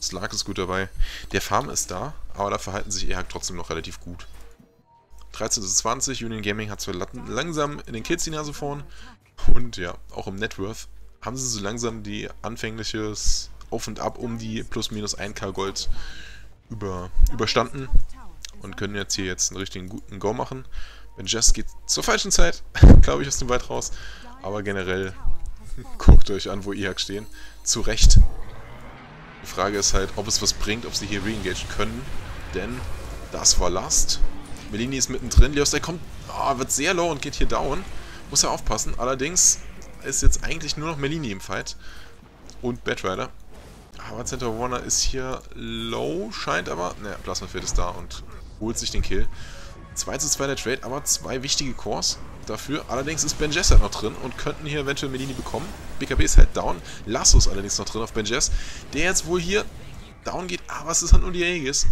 Slark ist gut dabei. Der Farm ist da, aber da verhalten sich EHAC trotzdem noch relativ gut. 13 zu 20, Union Gaming hat zwar langsam in den Kills die Nase vorn und ja, auch im Networth haben sie so langsam die anfängliches Auf und Ab um die plus minus 1k Gold über, überstanden und können jetzt hier jetzt einen richtigen guten Go machen. Ben Jess geht zur falschen Zeit, glaube ich, aus dem Wald raus. Aber generell guckt euch an, wo IHAK stehen. Zu Recht. Die Frage ist halt, ob es was bringt, ob sie hier reengagen können. Denn das war Last. Melini ist mittendrin. Leos, der kommt, oh, wird sehr low und geht hier down. Muss er aufpassen. Allerdings ist jetzt eigentlich nur noch Melini im Fight. Und Batrider. Aber Center Warner ist hier low, scheint aber... Ne, Plasmafield ist da und holt sich den Kill. 2 zu 2 der Trade, aber zwei wichtige Cores dafür. Allerdings ist Ben Jess halt noch drin und könnten hier eventuell Melini bekommen. BKB ist halt down. Lasso ist allerdings noch drin auf Ben Jess, der jetzt wohl hier down geht, aber es ist halt nur die Aegis.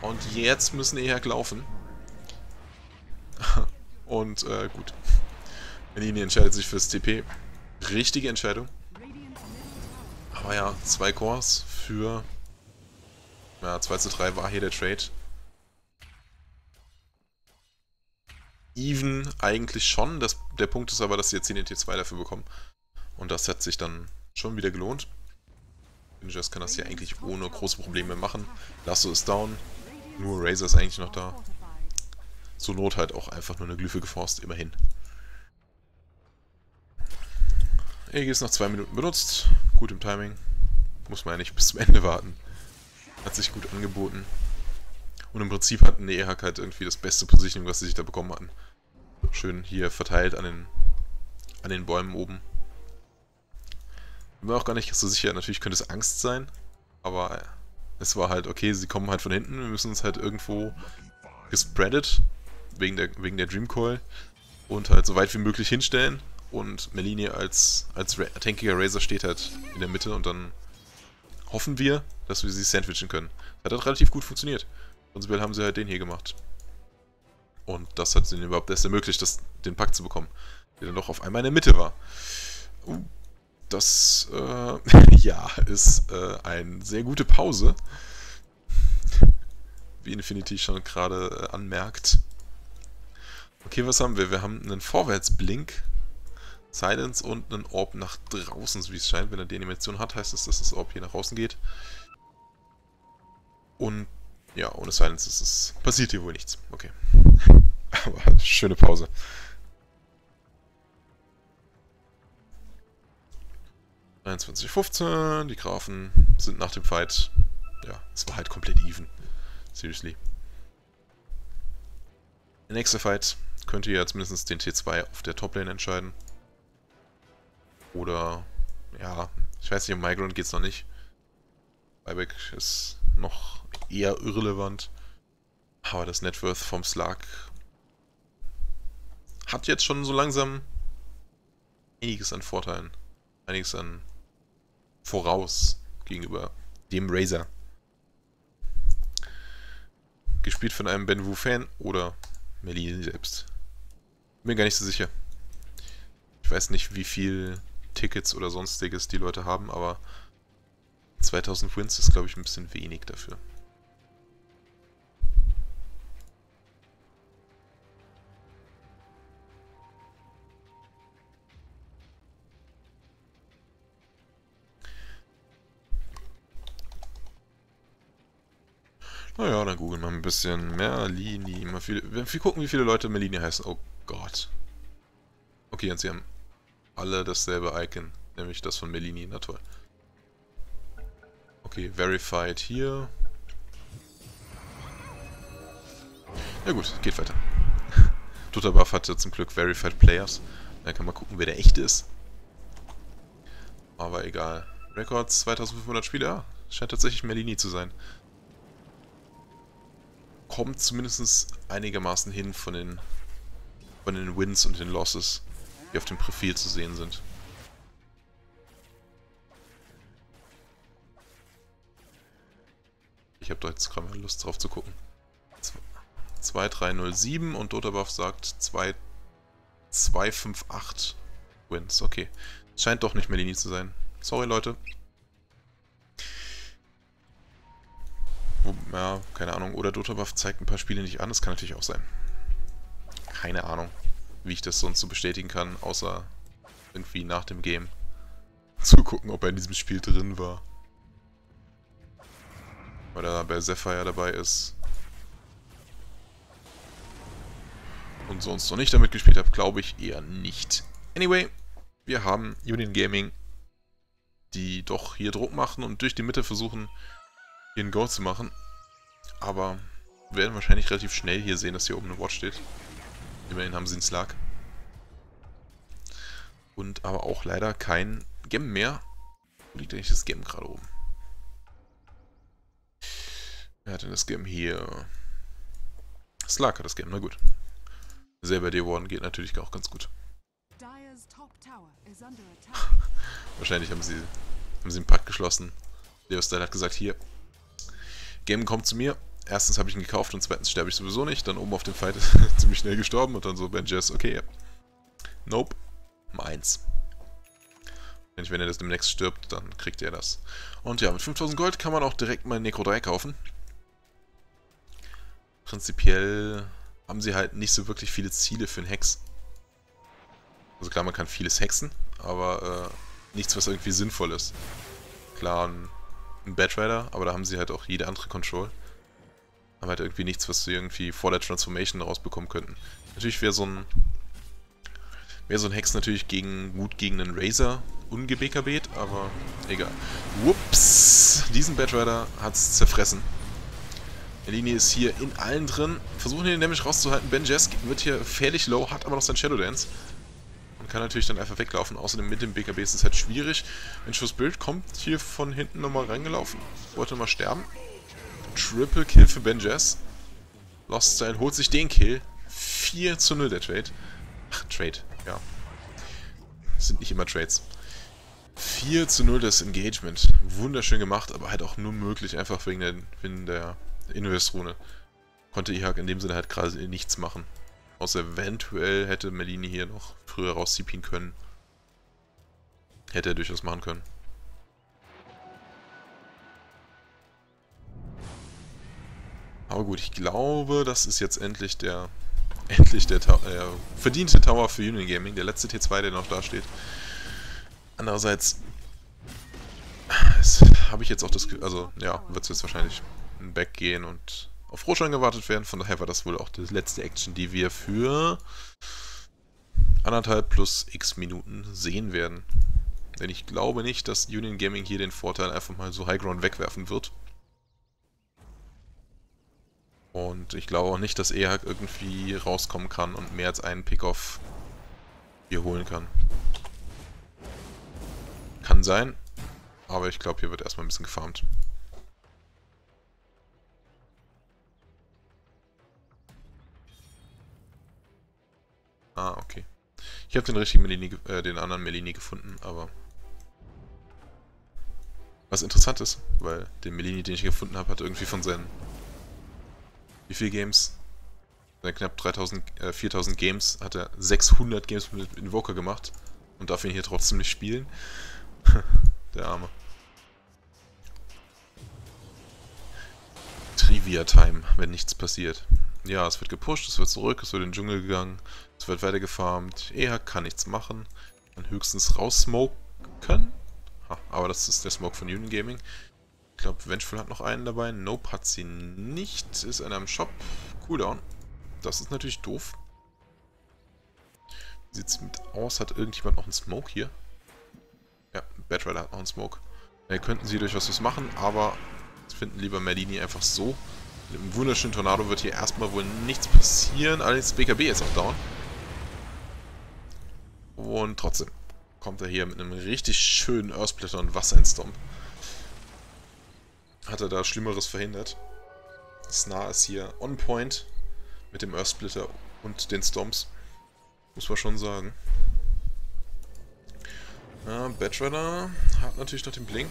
Und jetzt müssen EHAC laufen. und äh, gut. Melini entscheidet sich fürs TP. Richtige Entscheidung. Aber ja, zwei Cores für... Ja, 2 zu 3 war hier der Trade. Even eigentlich schon. Das, der Punkt ist aber, dass sie jetzt den T2 dafür bekommen. Und das hat sich dann schon wieder gelohnt. Ninjas kann das hier eigentlich ohne große Probleme machen. Lasso ist down. Nur Razor ist eigentlich noch da. Zur Not halt auch einfach nur eine Glyphe geforst, immerhin. ist noch zwei Minuten benutzt. Gut im Timing. Muss man ja nicht bis zum Ende warten. Hat sich gut angeboten. Und im Prinzip hatten die EHAK halt irgendwie das beste Positioning, was sie sich da bekommen hatten. Schön hier verteilt an den, an den Bäumen oben. Bin mir auch gar nicht so sicher. Natürlich könnte es Angst sein. Aber es war halt, okay, sie kommen halt von hinten. Wir müssen uns halt irgendwo gespreadet. Wegen der, wegen der Dreamcoil. Und halt so weit wie möglich hinstellen. Und Melini als, als tankiger Razor steht halt in der Mitte. Und dann hoffen wir, dass wir sie sandwichen können. Das hat halt relativ gut funktioniert. Prinzipiell haben sie halt den hier gemacht. Und das hat ihnen überhaupt erst ermöglicht, das, den Pack zu bekommen, der dann doch auf einmal in der Mitte war. Uh, das, äh, ja, ist äh, eine sehr gute Pause. Wie Infinity schon gerade äh, anmerkt. Okay, was haben wir? Wir haben einen Vorwärtsblink, Silence und einen Orb nach draußen, so wie es scheint. Wenn er die Animation hat, heißt es, dass das Orb hier nach außen geht. Und ja, ohne Silence ist es. Passiert hier wohl nichts. Okay. Aber schöne Pause. ,15, die Grafen sind nach dem Fight, ja, es war halt komplett even. Seriously. Der nächste Fight könnte ja zumindest den T2 auf der Toplane entscheiden. Oder, ja, ich weiß nicht, um Migrant es noch nicht. Buyback ist noch eher irrelevant. Aber das Networth vom Slug hat jetzt schon so langsam einiges an Vorteilen. Einiges an Voraus gegenüber dem Razer. Gespielt von einem Ben Wu-Fan oder Melini selbst. Bin gar nicht so sicher. Ich weiß nicht, wie viel Tickets oder sonstiges die Leute haben, aber 2000 Wins ist, glaube ich, ein bisschen wenig dafür. Bisschen. Merlini. Mal viele, wir gucken, wie viele Leute Merlini heißen. Oh Gott. Okay, und sie haben alle dasselbe Icon. Nämlich das von Merlini. Na toll. Okay, verified hier. Ja gut, geht weiter. Dutterbuff hatte zum Glück verified Players. Da kann man gucken, wer der echte ist. Aber egal. Records 2500 Spiele, ja. Scheint tatsächlich Merlini zu sein kommt zumindest einigermaßen hin von den, von den Wins und den Losses, die auf dem Profil zu sehen sind. Ich habe da jetzt gerade mal Lust drauf zu gucken. 2307 und Dotabuff sagt 2258 Wins. Okay. Scheint doch nicht mehr Linie zu sein. Sorry, Leute. Ja, keine Ahnung. Oder Dotabuff zeigt ein paar Spiele nicht an. Das kann natürlich auch sein. Keine Ahnung, wie ich das sonst so bestätigen kann, außer irgendwie nach dem Game zu gucken, ob er in diesem Spiel drin war. Weil er bei Sapphire dabei ist. Und sonst noch nicht damit gespielt habe, glaube ich eher nicht. Anyway, wir haben Union Gaming, die doch hier Druck machen und durch die Mitte versuchen, hier ein Go zu machen. Aber wir werden wahrscheinlich relativ schnell hier sehen, dass hier oben eine Watch steht. Immerhin haben sie einen Slug. Und aber auch leider kein Gem mehr. Wo liegt eigentlich das Gem gerade oben? Wer hat denn das Gem hier? Slug hat das Gem, na gut. Selber D1 geht natürlich auch ganz gut. Wahrscheinlich haben sie, haben sie einen Pakt geschlossen. Leostyle hat gesagt, hier, Game kommt zu mir. Erstens habe ich ihn gekauft und zweitens sterbe ich sowieso nicht. Dann oben auf dem Fight ist ziemlich schnell gestorben und dann so Ben Jess, okay, nope, meins. Wenn er das demnächst stirbt, dann kriegt er das. Und ja, mit 5000 Gold kann man auch direkt mal Necro 3 kaufen. Prinzipiell haben sie halt nicht so wirklich viele Ziele für einen Hex. Also klar, man kann vieles hexen, aber äh, nichts, was irgendwie sinnvoll ist. Klar, ein ein Bad Rider, aber da haben sie halt auch jede andere Control. Haben halt irgendwie nichts, was sie irgendwie vor der Transformation rausbekommen könnten. Natürlich wäre so ein wäre so ein Hex natürlich gegen gut gegen einen Razor ungebekabet, aber egal. Whoops! Diesen Bad Rider hat's zerfressen. Die ist hier in allen drin. Versuchen den Damage rauszuhalten. Ben Jesk wird hier fertig low, hat aber noch sein Shadow Dance kann natürlich dann einfach weglaufen. Außerdem mit dem BKB ist es halt schwierig. Mensch, Bild kommt hier von hinten nochmal reingelaufen. Wollte mal sterben. Triple Kill für Ben Jazz. Lost Style holt sich den Kill. 4 zu 0 der Trade. Ach, Trade, ja. Das sind nicht immer Trades. 4 zu 0 das Engagement. Wunderschön gemacht, aber halt auch nur möglich, einfach wegen der, wegen der Invest-Rune. Konnte Ihak in dem Sinne halt gerade nichts machen. Außer eventuell hätte Melini hier noch früher raus können. Hätte er durchaus machen können. Aber gut, ich glaube, das ist jetzt endlich der endlich der äh, verdiente Tower für Union Gaming, der letzte T2, der noch da steht. Andererseits habe ich jetzt auch das also ja, wird es jetzt wahrscheinlich Back gehen und auf Rotschein gewartet werden. Von daher war das wohl auch die letzte Action, die wir für anderthalb plus x Minuten sehen werden. Denn ich glaube nicht, dass Union Gaming hier den Vorteil einfach mal so Highground wegwerfen wird. Und ich glaube auch nicht, dass EHAG irgendwie rauskommen kann und mehr als einen Pickoff hier holen kann. Kann sein, aber ich glaube, hier wird erstmal ein bisschen gefarmt. Ah, okay. Ich habe den richtigen Melini, äh, den anderen Melini gefunden, aber... Was interessant ist, weil den Melini, den ich gefunden habe, hat irgendwie von seinen... Wie viele Games? Seine knapp 3000, äh, 4000 Games hat er 600 Games mit Invoker gemacht und darf ihn hier trotzdem nicht spielen. Der Arme. Trivia Time, wenn nichts passiert. Ja, es wird gepusht, es wird zurück, es wird in den Dschungel gegangen, es wird weiter gefarmt. EHAC kann nichts machen. Kann höchstens raussmoken. Ha, aber das ist der Smoke von Union Gaming. Ich glaube, Vengeful hat noch einen dabei. Nope hat sie nicht. Ist einer im Shop. Cooldown. Das ist natürlich doof. Wie sieht's mit aus? Hat irgendjemand noch einen Smoke hier? Ja, Batrider hat noch einen Smoke. Da könnten sie durchaus was machen, aber finden lieber Merdini einfach so. Mit einem wunderschönen Tornado wird hier erstmal wohl nichts passieren. Allerdings BKB ist auch down. Und trotzdem kommt er hier mit einem richtig schönen Earthsplitter und Wassereinstomp. Hat er da Schlimmeres verhindert. Snar ist hier on point mit dem Earthsplitter und den Stomps. Muss man schon sagen. Ja, Batrider hat natürlich noch den Blink.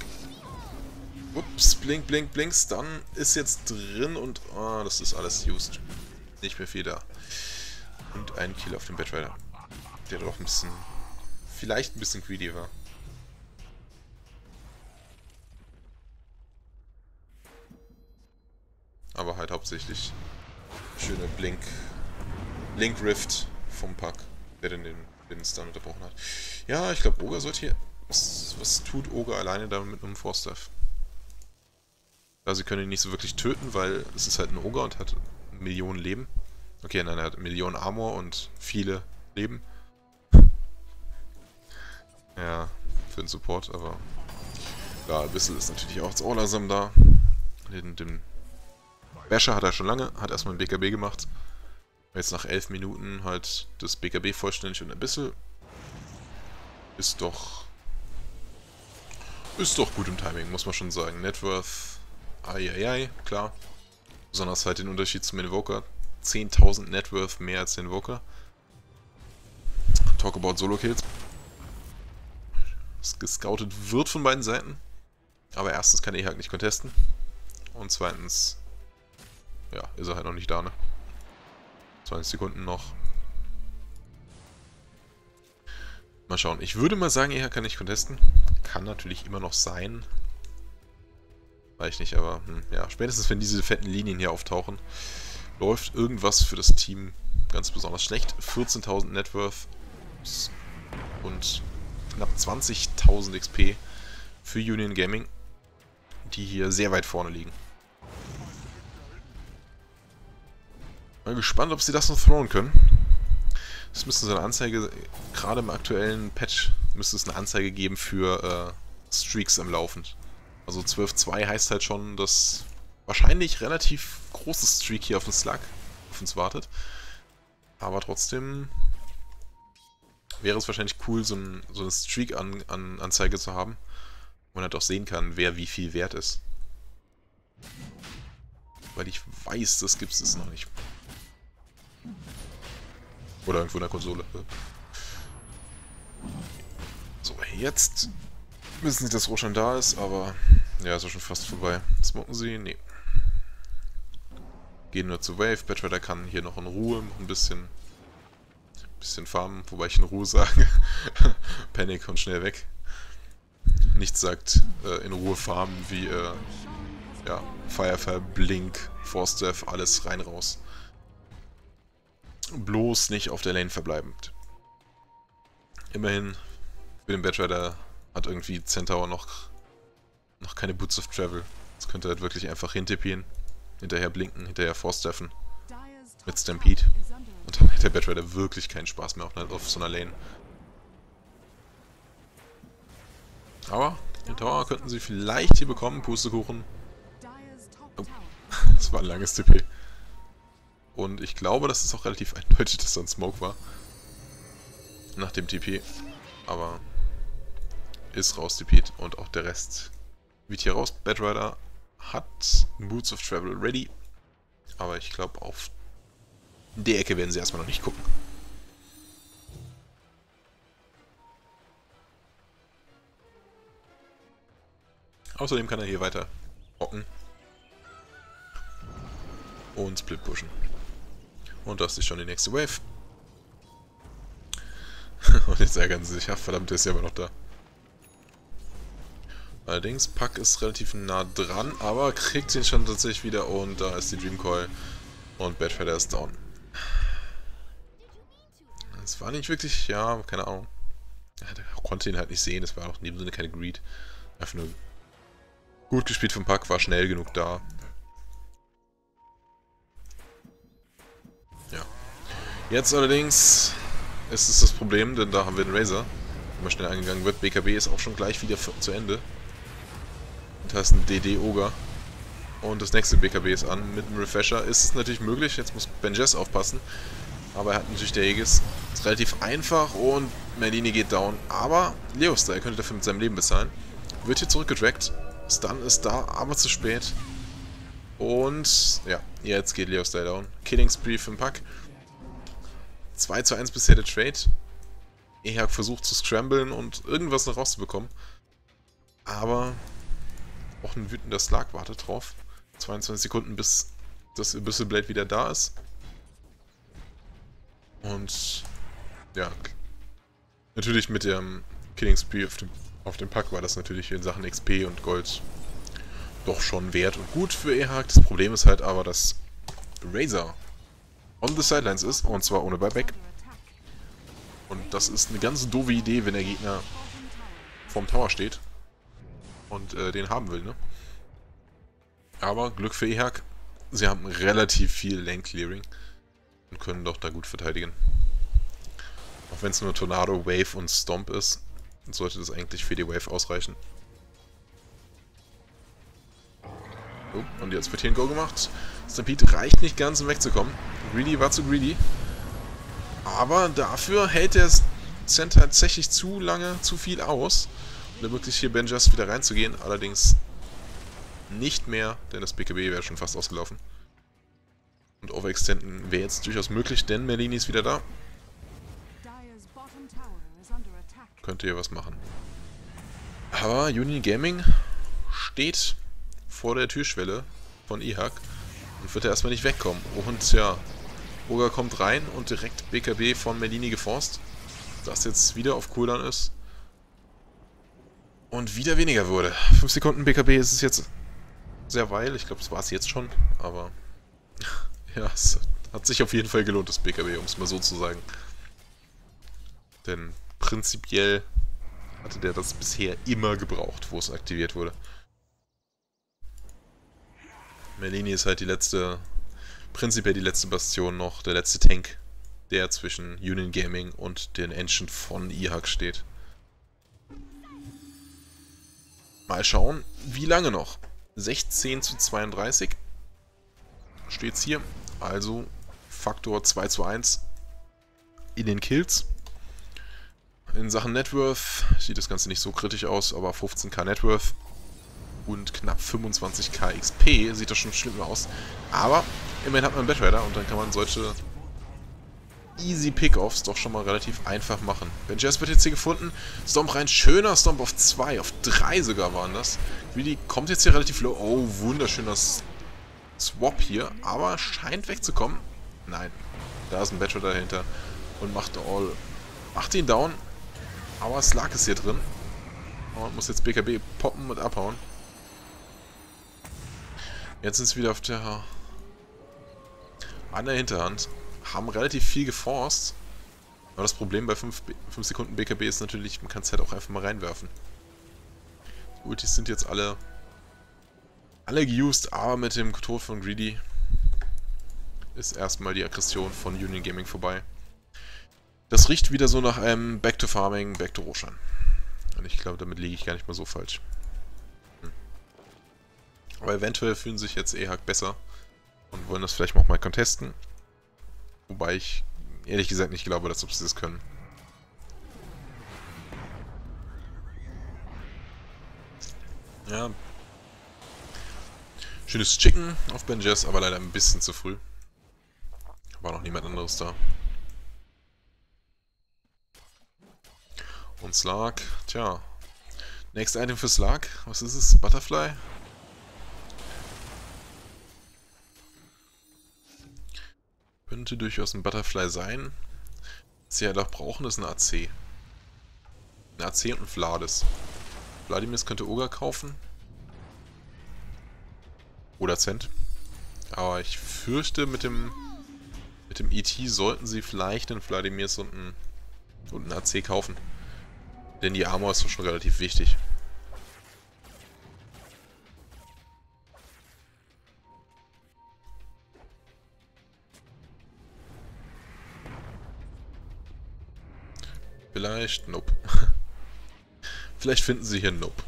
Ups, blink, blink, blinks. Dann ist jetzt drin und... Oh, das ist alles used. Nicht mehr viel da. Und ein Kill auf dem Batrider. Der doch ein bisschen... Vielleicht ein bisschen greedy war. Aber halt hauptsächlich schöne Blink... Blink Rift vom Pack, der den, den Stun unterbrochen hat. Ja, ich glaube, Oga sollte hier... Was, was tut Oga alleine da mit einem Forstaff? Ja, sie können ihn nicht so wirklich töten, weil es ist halt ein Ogre und hat Millionen Leben. Okay, nein, er hat Millionen Armor und viele Leben. Ja, für den Support, aber... Ja, Wissel ist natürlich auch so langsam da. Den, den Basher hat er schon lange, hat erstmal ein BKB gemacht. Jetzt nach 11 Minuten halt das BKB vollständig und ein bisschen. Ist doch... Ist doch gut im Timing, muss man schon sagen. Networth Eieiei, klar. Besonders halt den Unterschied zum Invoker. 10.000 Networth mehr als der Invoker. Talk about Solo-Kills. Gescoutet wird von beiden Seiten. Aber erstens kann er halt nicht contesten. Und zweitens, ja, ist er halt noch nicht da, ne? 20 Sekunden noch. Mal schauen. Ich würde mal sagen, er kann nicht contesten. Kann natürlich immer noch sein. Weiß ich nicht, aber hm, ja, spätestens wenn diese fetten Linien hier auftauchen, läuft irgendwas für das Team ganz besonders schlecht. 14.000 Networth und knapp 20.000 XP für Union Gaming, die hier sehr weit vorne liegen. Mal gespannt, ob sie das noch throwen können. Es müsste so eine Anzeige, gerade im aktuellen Patch, müsste es eine Anzeige geben für äh, Streaks am Laufen. Also 12-2 heißt halt schon, dass wahrscheinlich relativ großes Streak hier auf den Slug auf uns wartet. Aber trotzdem wäre es wahrscheinlich cool, so, ein, so eine Streak-Anzeige -An zu haben, wo man halt auch sehen kann, wer wie viel wert ist. Weil ich weiß, das gibt es noch nicht. Oder irgendwo in der Konsole. So, jetzt wissen sie, dass Roshan da ist, aber ja, ist auch schon fast vorbei. Smoken sie? Nee. Gehen nur zu Wave. Batrider kann hier noch in Ruhe ein bisschen, bisschen farmen, wobei ich in Ruhe sage. Panic und schnell weg. Nichts sagt äh, in Ruhe farmen wie äh, ja, Firefire, Blink, Force Death, alles rein raus. Bloß nicht auf der Lane verbleibend. Immerhin für den Batrider hat irgendwie Centaur noch, noch keine Boots of Travel. Jetzt könnte er halt wirklich einfach hintippen, hinterher blinken, hinterher force-steffen. Mit Stampede. Und dann hätte der Batrider wirklich keinen Spaß mehr auf, auf so einer Lane. Aber den Tower könnten sie vielleicht hier bekommen, Pustekuchen. Oh, das war ein langes TP. Und ich glaube, dass es auch relativ eindeutig, dass da ein Smoke war. Nach dem TP. Aber ist raus, Pete. Und auch der Rest wird hier raus. Bad Rider hat Boots of Travel ready. Aber ich glaube, auf in die Ecke werden sie erstmal noch nicht gucken. Außerdem kann er hier weiter hocken. Und Split pushen. Und das ist schon die nächste Wave. Und jetzt ärgern sie sich. Ach verdammt, der ist ja immer noch da. Allerdings, Pack ist relativ nah dran, aber kriegt ihn schon tatsächlich wieder und da ist die Dreamcoil und Badfighter ist down. Das war nicht wirklich, ja, keine Ahnung. Der konnte ihn halt nicht sehen, das war auch in dem Sinne keine Greed. Einfach nur gut gespielt vom Pack, war schnell genug da. Ja. Jetzt allerdings ist es das Problem, denn da haben wir den der mal schnell angegangen wird. BKB ist auch schon gleich wieder zu Ende. Und da ist ein DD-Oger. Und das nächste BKB ist an. Mit einem Refresher ist es natürlich möglich. Jetzt muss Ben Jess aufpassen. Aber er hat natürlich der Aegis. Ist relativ einfach und Merlini geht down. Aber Leostar, er könnte dafür mit seinem Leben bezahlen. Wird hier zurückgedragt. Stun ist da, aber zu spät. Und ja, jetzt geht Leostar down. Killing Spree für den Pack. 2 zu 1 bisher der Trade. Ehak versucht zu scramblen und irgendwas noch rauszubekommen. Aber auch ein wütender Slark wartet drauf. 22 Sekunden, bis das Abyssal Blade wieder da ist. Und ja, natürlich mit dem Killing Spree auf dem, auf dem Pack war das natürlich in Sachen XP und Gold doch schon wert und gut für Ehak. Das Problem ist halt aber, dass Razor on the sidelines ist, und zwar ohne Buyback. Und das ist eine ganz doofe Idee, wenn der Gegner vorm Tower steht und äh, den haben will, ne? Aber Glück für Ehak, sie haben relativ viel Lane Clearing und können doch da gut verteidigen. Auch wenn es nur Tornado, Wave und Stomp ist, sollte das eigentlich für die Wave ausreichen. Oh, und jetzt wird hier ein Go gemacht. Stampede reicht nicht ganz, um wegzukommen. Greedy war zu greedy. Aber dafür hält der Center tatsächlich zu lange, zu viel aus, da wirklich hier Benjas wieder reinzugehen. Allerdings nicht mehr, denn das BKB wäre schon fast ausgelaufen. Und Overextenden wäre jetzt durchaus möglich, denn Merlini ist wieder da. Könnte hier was machen. Aber Union Gaming steht vor der Türschwelle von Ihak und wird er erstmal nicht wegkommen. Und ja, Roger kommt rein und direkt BKB von Merlini geforst. Das jetzt wieder auf Cooldown ist. Und wieder weniger wurde. 5 Sekunden BKB ist es jetzt sehr weil. Ich glaube, das war es jetzt schon. Aber ja, es hat sich auf jeden Fall gelohnt, das BKB, um es mal so zu sagen. Denn prinzipiell hatte der das bisher immer gebraucht, wo es aktiviert wurde. Merlini ist halt die letzte, prinzipiell die letzte Bastion noch, der letzte Tank, der zwischen Union Gaming und den Ancient von IHAK steht. Mal schauen, wie lange noch. 16 zu 32 steht's hier. Also Faktor 2 zu 1 in den Kills. In Sachen Networth sieht das Ganze nicht so kritisch aus, aber 15k Networth und knapp 25k XP sieht das schon schlimm aus. Aber immerhin hat man einen Batrider und dann kann man solche easy Pickoffs doch schon mal relativ einfach machen. Ben wird jetzt hier gefunden. Stomp rein. Schöner Stomp auf 2, auf 3 sogar waren das. Really kommt jetzt hier relativ low. Oh, wunderschöner Swap hier. Aber scheint wegzukommen. Nein. Da ist ein Batcher dahinter. Und macht all. Macht ihn down. Aber Slark ist hier drin. Und muss jetzt BKB poppen und abhauen. Jetzt sind es wieder auf der... An der Hinterhand haben relativ viel geforst. Aber das Problem bei 5 Sekunden BKB ist natürlich, man kann es halt auch einfach mal reinwerfen. Die Ultis sind jetzt alle alle geused, aber mit dem Tod von Greedy ist erstmal die Aggression von Union Gaming vorbei. Das riecht wieder so nach einem Back to Farming, Back to Roshan. Und ich glaube, damit liege ich gar nicht mal so falsch. Hm. Aber eventuell fühlen sich jetzt EHAC besser und wollen das vielleicht auch mal contesten. Wobei ich ehrlich gesagt nicht glaube, dass sie das können. Ja. Schönes Chicken auf Ben Jess, aber leider ein bisschen zu früh. War noch niemand anderes da. Und Slark, tja, Next Item für Slug. Was ist es? Butterfly? Könnte durchaus ein Butterfly sein. Was sie ja doch brauchen, ist ein AC. Ein AC und ein Vlades. Vladimir könnte Oga kaufen. Oder Cent. Aber ich fürchte, mit dem mit dem ET sollten sie vielleicht einen Vladimirs und einen, und einen AC kaufen. Denn die Armor ist doch schon relativ wichtig. Vielleicht, nope. Vielleicht finden sie hier Nope.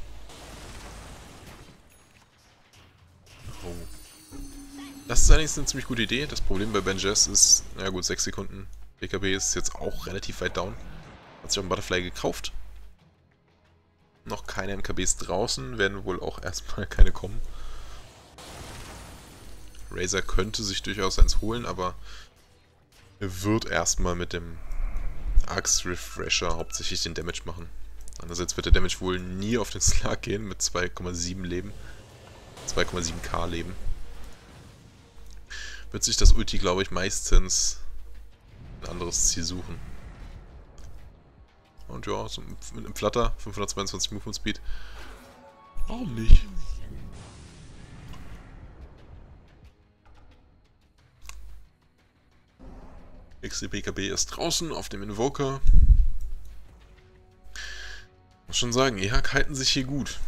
Das ist allerdings eine ziemlich gute Idee. Das Problem bei Benjes ist, ja gut, 6 Sekunden. BKB ist jetzt auch relativ weit down. Hat sich auch ein Butterfly gekauft. Noch keine MKBs draußen, werden wohl auch erstmal keine kommen. Razer könnte sich durchaus eins holen, aber er wird erstmal mit dem Axe Refresher hauptsächlich den Damage machen. Andererseits wird der Damage wohl nie auf den Slug gehen mit 2,7 Leben. 2,7k Leben. Wird sich das Ulti, glaube ich, meistens ein anderes Ziel suchen. Und ja, so mit einem Flutter, 522 Movement Speed. Warum nicht? XDBKB ist draußen auf dem Invoker. Muss schon sagen, EHAK halten sich hier gut.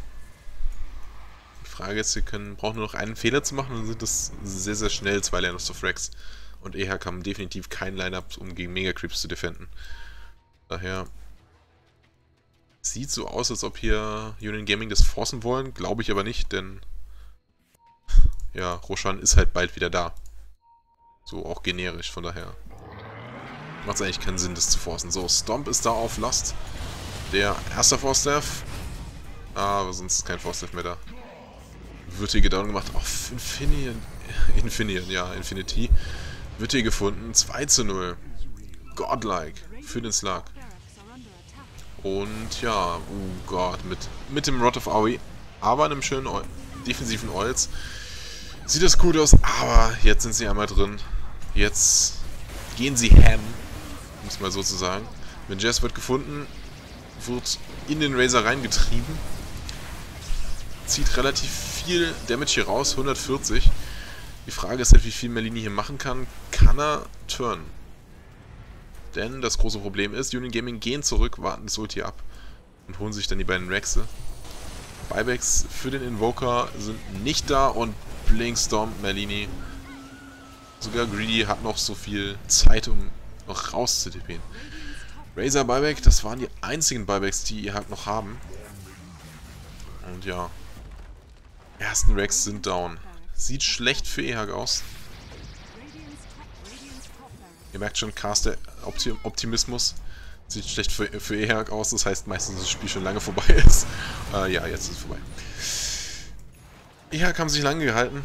Frage ist, sie können, brauchen nur noch einen Fehler zu machen, dann sind das sehr, sehr schnell zwei Lineups of Rex. Und EHAK haben definitiv kein Lineup, um gegen Mega Creeps zu defenden. Daher sieht so aus, als ob hier Union Gaming das forcen wollen. Glaube ich aber nicht, denn ja, Roshan ist halt bald wieder da. So auch generisch, von daher macht es eigentlich keinen Sinn, das zu forcen. So, Stomp ist da auf Last. Der erste Force Death. Ah, aber sonst ist kein Force Death mehr da. Wird hier gedown gemacht. Auf Infinian. Infinian, ja, Infinity. Wird hier gefunden. 2 zu 0. Godlike. Für den Slug. Und ja, oh Gott, mit, mit dem Rod of Aoi. Aber einem schönen Oil, defensiven Oils. Sieht das gut aus, aber jetzt sind sie einmal drin. Jetzt gehen sie ham es mal so zu sagen. Wenn Jazz wird gefunden, wird in den Razor reingetrieben. Zieht relativ viel Damage hier raus, 140. Die Frage ist halt, wie viel Merlini hier machen kann. Kann er turnen? Denn das große Problem ist, Union Gaming gehen zurück, warten das Ulti ab und holen sich dann die beiden Rexe. Buybacks für den Invoker sind nicht da und Blinkstorm, Merlini. Sogar Greedy hat noch so viel Zeit, um noch raus zu tippen. Razer Buyback, das waren die einzigen Buybacks, die ihr halt noch haben. Und ja. Ersten Rex sind down. Sieht schlecht für EHAG aus. Ihr merkt schon, Caster Optim Optimismus. Sieht schlecht für, für EHAG aus, das heißt meistens, dass das Spiel schon lange vorbei ist. Äh, ja, jetzt ist es vorbei. EHAG haben sich lange gehalten,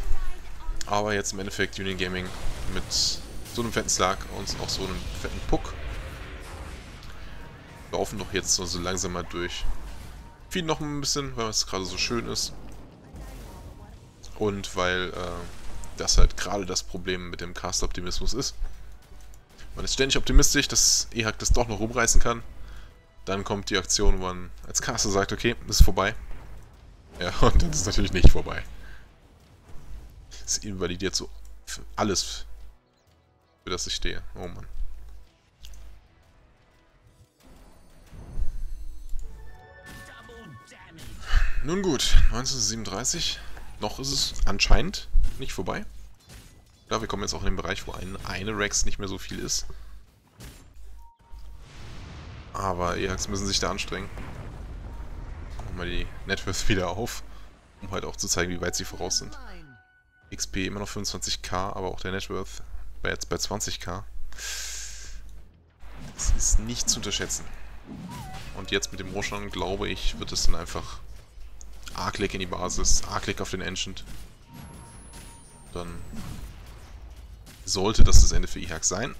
aber jetzt im Endeffekt Union Gaming mit so einem fetten Slug und auch so einem fetten Puck. Laufen doch jetzt so langsam mal durch. Viel noch ein bisschen, weil es gerade so schön ist. Und weil äh, das halt gerade das Problem mit dem Cast-Optimismus ist. Man ist ständig optimistisch, dass EHAC das doch noch rumreißen kann. Dann kommt die Aktion, wo man als Caster sagt, okay, ist vorbei. Ja, und dann ist es natürlich nicht vorbei. Es invalidiert so alles für das ich stehe. Oh Mann. Nun gut, 1937. Noch ist es anscheinend nicht vorbei. Ja, wir kommen jetzt auch in den Bereich, wo ein, eine Rex nicht mehr so viel ist. Aber EHAX müssen sich da anstrengen. Machen wir die Networks wieder auf, um halt auch zu zeigen, wie weit sie voraus sind. XP immer noch 25k, aber auch der Networth bei jetzt bei 20k. Das ist nicht zu unterschätzen. Und jetzt mit dem Roshan, glaube ich, wird es dann einfach A-Click in die Basis, A-Click auf den Ancient. Dann sollte das das Ende für IHAK sein.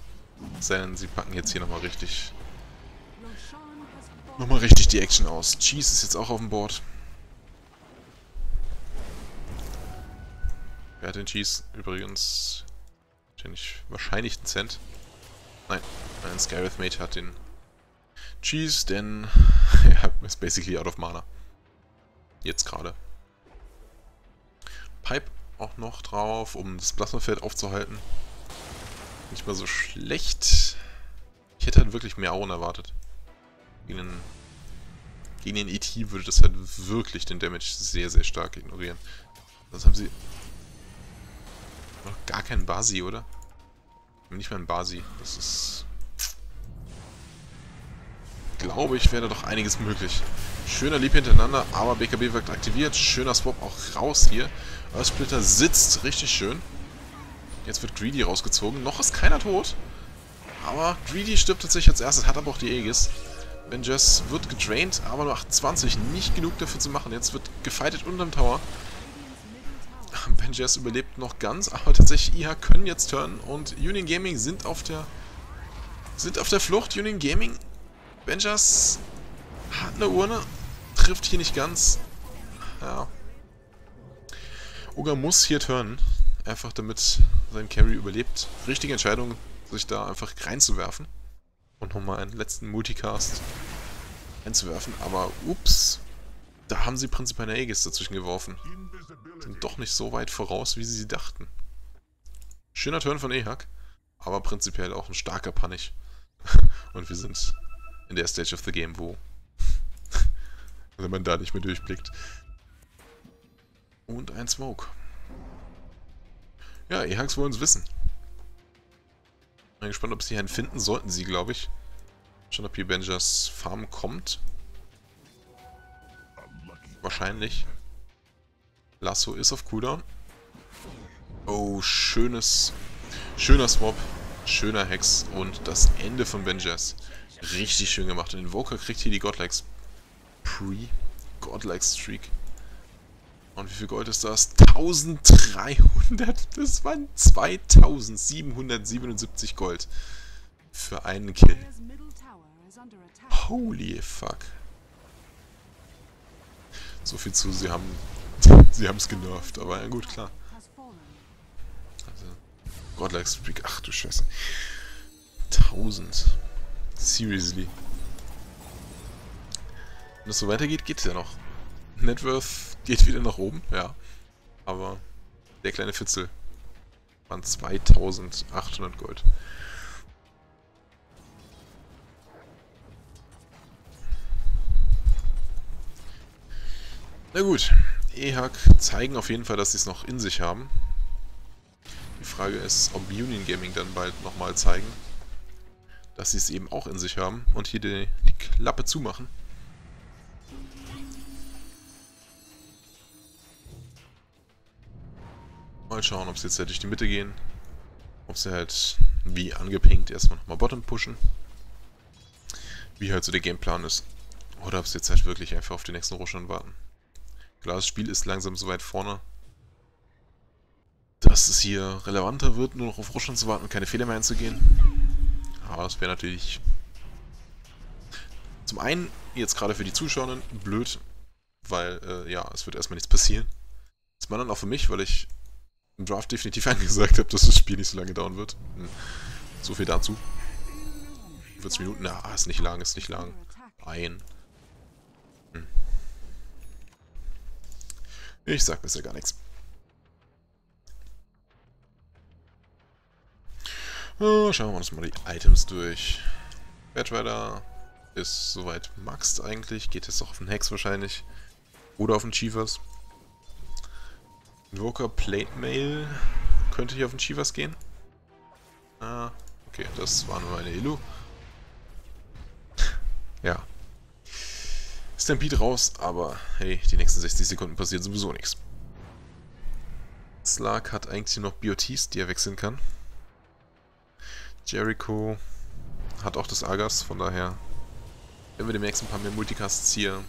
Denn sie packen jetzt hier nochmal richtig Nochmal richtig die Action aus. Cheese ist jetzt auch auf dem Board. Wer hat den Cheese? Übrigens... Wahrscheinlich, wahrscheinlich einen Cent. Nein, ein Scarith Mage hat den Cheese, denn er ist basically out of Mana. Jetzt gerade. Pipe auch noch drauf, um das Plasmafeld aufzuhalten. Nicht mal so schlecht. Ich hätte halt wirklich mehr Auren erwartet. Gegen den, gegen den ET würde das halt wirklich den Damage sehr, sehr stark ignorieren. Sonst haben sie noch gar keinen Basi, oder? Nicht mal ein Basi. Das ist... Glaube ich, wäre da doch einiges möglich. Schöner Lieb hintereinander, aber BKB wirkt aktiviert. Schöner Swap auch raus hier. Earthsplitter sitzt richtig schön. Jetzt wird Greedy rausgezogen. Noch ist keiner tot. Aber Greedy stirbt tatsächlich als erstes, hat aber auch die Aegis. Benjess wird gedraint, aber nur 28. Nicht genug dafür zu machen. Jetzt wird gefightet unterm Tower. Benjess überlebt noch ganz, aber tatsächlich IH können jetzt turnen und Union Gaming sind auf der sind auf der Flucht. Union Gaming, Benjas hat eine Urne, trifft hier nicht ganz. Ja. Oga muss hier turnen, einfach damit sein Carry überlebt. Richtige Entscheidung, sich da einfach reinzuwerfen. Und nochmal einen letzten Multicast einzuwerfen, aber ups, da haben sie prinzipiell eine Aegis dazwischen geworfen. Sind doch nicht so weit voraus, wie sie dachten. Schöner Turn von Ehak, aber prinzipiell auch ein starker Punish. Und wir sind in der Stage of the Game, wo wenn man da nicht mehr durchblickt. Und ein Smoke. Ja, Ehaks wollen es wissen. Bin gespannt, ob sie einen finden. Sollten sie, glaube ich. Schon, ob hier Benjas Farm kommt. Wahrscheinlich. Lasso ist auf Cooldown. Oh, schönes, schöner Swap, schöner Hex und das Ende von Benjas. Richtig schön gemacht. Und Invoker kriegt hier die Godlikes Pre Godlike Streak. Und wie viel Gold ist das? 1300. Das waren 2777 Gold. Für einen Kill. Holy fuck. So viel zu, sie haben sie haben es genervt, aber ja gut, klar. Also, Godlike Streak, ach du Scheiße. 1000. Seriously. Wenn es so weitergeht, geht es ja noch. Networth geht wieder nach oben, ja. Aber der kleine Fitzel waren 2800 Gold. Na gut, EHAC zeigen auf jeden Fall, dass sie es noch in sich haben. Die Frage ist, ob Union Gaming dann bald nochmal zeigen, dass sie es eben auch in sich haben und hier die, die Klappe zumachen. Mal schauen, ob sie jetzt halt durch die Mitte gehen. Ob sie halt, wie angepinkt, erstmal nochmal Bottom pushen. Wie halt so der Gameplan ist. Oder ob sie jetzt halt wirklich einfach auf den nächsten Rohstand warten. Klar, das Spiel ist langsam so weit vorne, dass es hier relevanter wird, nur noch auf Russland zu warten und keine Fehler mehr einzugehen. Aber das wäre natürlich zum einen jetzt gerade für die Zuschauer blöd, weil, äh, ja, es wird erstmal nichts passieren. Zum anderen auch für mich, weil ich im Draft definitiv angesagt habe, dass das Spiel nicht so lange dauern wird. Hm. So viel dazu. 40 Minuten, na, ist nicht lang, ist nicht lang. Ein. Hm. Ich sag bisher gar nichts. Oh, schauen wir uns mal die Items durch. Badrider ist soweit maxed eigentlich. Geht jetzt auch auf den Hex wahrscheinlich. Oder auf den Chivas. Invoker Plate Mail könnte hier auf den Chivas gehen. Ah, okay, das war nur eine Illu. ja, Stampede raus, aber hey, die nächsten 60 Sekunden passiert sowieso nichts. Slark hat eigentlich noch BOTs, die er wechseln kann. Jericho hat auch das Argas, von daher werden wir demnächst ein paar mehr Multicasts hier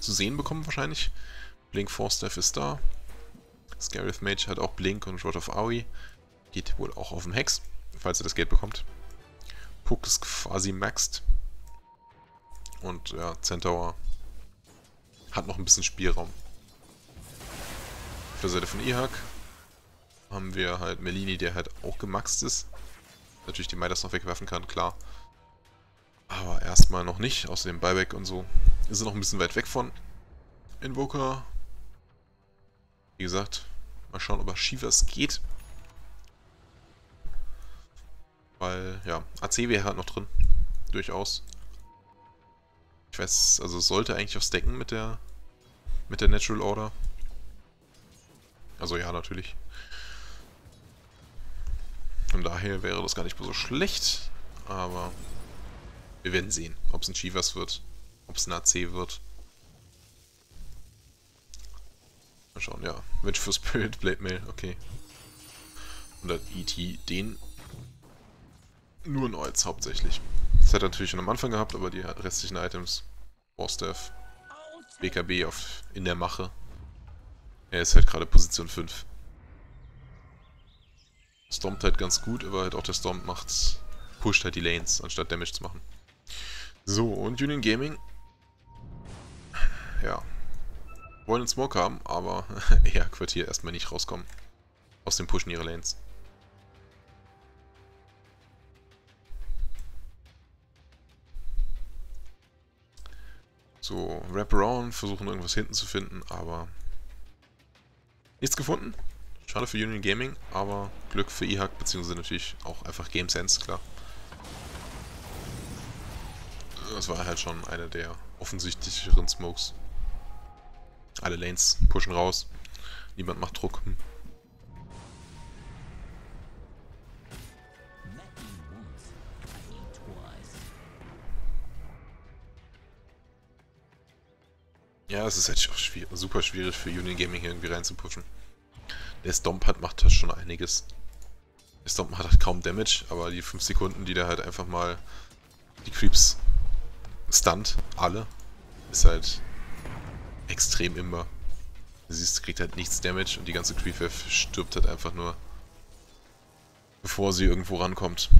zu sehen bekommen wahrscheinlich. Blink Force Staff ist da. Scarith Mage hat auch Blink und Rod of Aoi. Geht wohl auch auf den Hex, falls er das Geld bekommt. Puck ist quasi maxed. Und ja, Centaur hat noch ein bisschen Spielraum. Auf der Seite von Ihak haben wir halt Melini, der halt auch gemaxt ist. Natürlich die Midas noch wegwerfen kann, klar. Aber erstmal noch nicht, außerdem Buyback und so. Wir sind noch ein bisschen weit weg von Invoker. Wie gesagt, mal schauen, ob er Shivas geht. Weil, ja, AC wäre halt noch drin. Durchaus. Ich weiß, also sollte eigentlich auch stacken mit der mit der Natural Order. Also ja, natürlich. Von daher wäre das gar nicht so schlecht, aber wir werden sehen, ob es ein Chivas wird, ob es ein AC wird. Mal schauen, ja. Witch for Spirit, Blade Mail, okay. Und dann E.T. den nur Neues hauptsächlich. Das hat er natürlich schon am Anfang gehabt, aber die restlichen Items, Warstaff, BKB auf, in der Mache. Er ist halt gerade Position 5. Stompt halt ganz gut, aber halt auch der Stomp macht, pusht halt die Lanes, anstatt Damage zu machen. So, und Union Gaming. Ja. Wollen einen Smoke haben, aber eher Quartier erstmal nicht rauskommen. Aus dem Pushen ihrer Lanes. So, Wraparound, versuchen irgendwas hinten zu finden, aber nichts gefunden. Schade für Union Gaming, aber Glück für IHAK, beziehungsweise natürlich auch einfach Game Sense, klar. Das war halt schon einer der offensichtlicheren Smokes. Alle Lanes pushen raus. Niemand macht Druck. Hm. Ja, es ist halt schwierig, super schwierig für Union Gaming hier irgendwie reinzupushen. Der Stomp hat, macht das schon einiges. Der Stomp hat halt kaum Damage, aber die 5 Sekunden, die der halt einfach mal die Creeps stunt, alle, ist halt extrem immer. Du siehst, kriegt halt nichts Damage und die ganze Creepwave stirbt halt einfach nur, bevor sie irgendwo rankommt.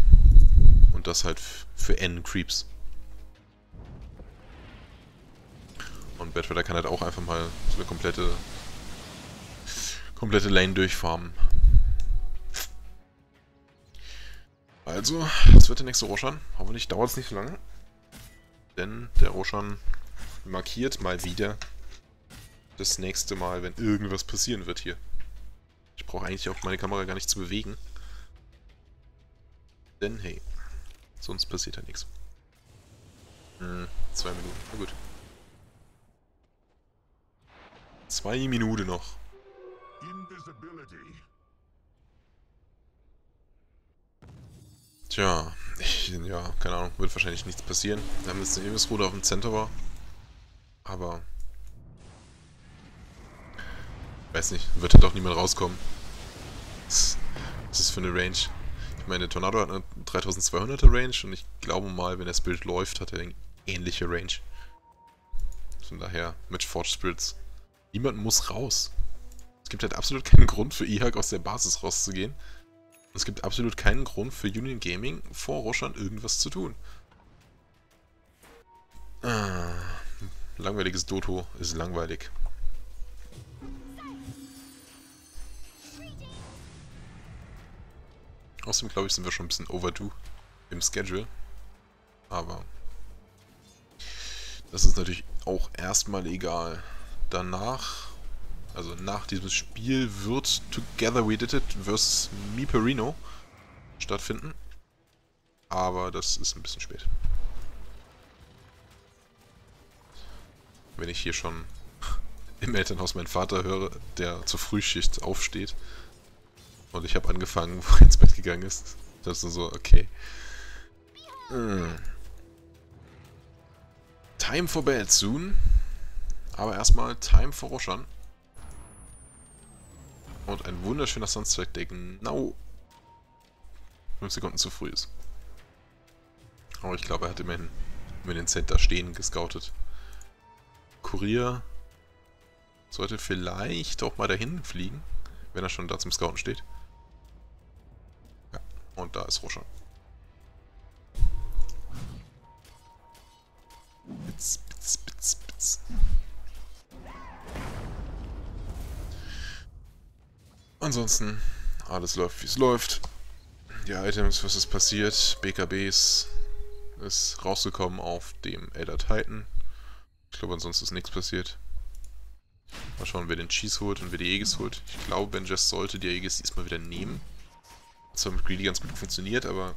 Und das halt für N Creeps. Und Bedwetter kann halt auch einfach mal so eine komplette komplette Lane durchfarmen. Also, das wird der nächste Roshan. Hoffentlich dauert es nicht so lange. Denn der Roshan markiert mal wieder das nächste Mal, wenn irgendwas passieren wird hier. Ich brauche eigentlich auch meine Kamera gar nicht zu bewegen. Denn, hey, sonst passiert ja nichts. Hm, zwei Minuten, na gut. Zwei Minuten noch. Tja, ich, ja, keine Ahnung, wird wahrscheinlich nichts passieren. Wir haben jetzt eine Emisruder auf dem Centaur. Aber... Weiß nicht, wird halt auch niemand rauskommen. Was ist für eine Range? Ich meine, der Tornado hat eine 3200er Range und ich glaube mal, wenn der Spirit läuft, hat er eine ähnliche Range. Von daher, mit Forge Spirits Niemand muss raus. Es gibt halt absolut keinen Grund für IHAK aus der Basis rauszugehen. es gibt absolut keinen Grund für Union Gaming vor Roshan irgendwas zu tun. Ah, langweiliges Doto ist langweilig. Außerdem glaube ich sind wir schon ein bisschen overdue im Schedule. Aber das ist natürlich auch erstmal egal danach, also nach diesem Spiel, wird Together We Did It vs. Miperino stattfinden. Aber das ist ein bisschen spät. Wenn ich hier schon im Elternhaus meinen Vater höre, der zur Frühschicht aufsteht und ich habe angefangen, wo er ins Bett gegangen ist, das ist so, okay. Hm. Time for bed soon. Aber erstmal Time for Roshan. Und ein wunderschöner Sunstrike, der genau 5 Sekunden zu früh ist. Aber ich glaube, er hat immerhin mit den Center stehen gescoutet. Kurier sollte vielleicht auch mal dahin fliegen, wenn er schon da zum Scouten steht. Und da ist Roshan. Bits, Bits, Bits, Bits. Ansonsten, alles läuft, wie es läuft. Die Items, was ist passiert? BKBs ist rausgekommen auf dem Elder Titan. Ich glaube, ansonsten ist nichts passiert. Mal schauen, wer den Cheese holt und wer die Aegis holt. Ich glaube, Benjess sollte die Aegis diesmal wieder nehmen. Zwar mit Greedy ganz gut funktioniert, aber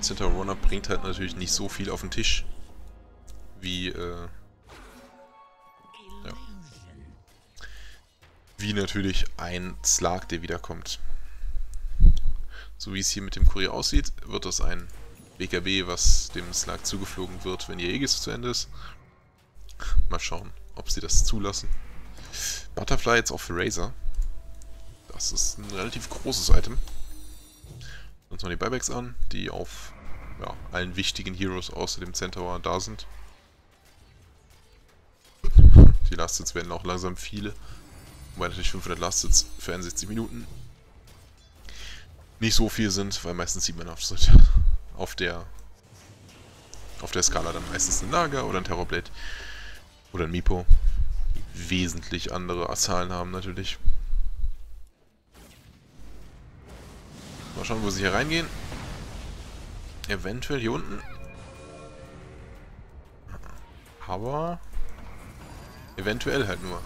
Center Runner bringt halt natürlich nicht so viel auf den Tisch, wie, äh, ja, wie natürlich ein Slark, der wiederkommt. So wie es hier mit dem Kurier aussieht, wird das ein BKB, was dem Slark zugeflogen wird, wenn die Aegis zu Ende ist. Mal schauen, ob sie das zulassen. Butterfly jetzt auch für Razor. Das ist ein relativ großes Item. Uns mal die Buybacks an, die auf ja, allen wichtigen Heroes außer dem Centaur da sind. Die Last-Hits werden auch langsam viele. Wobei natürlich 500 Last-Hits für 61 Minuten nicht so viel sind, weil meistens sieht man auf, der auf der Skala dann meistens ein Naga oder ein Terrorblade oder ein Mipo. Wesentlich andere Zahlen haben natürlich. Mal schauen, wo sie hier reingehen. Eventuell hier unten. Aber eventuell halt nur.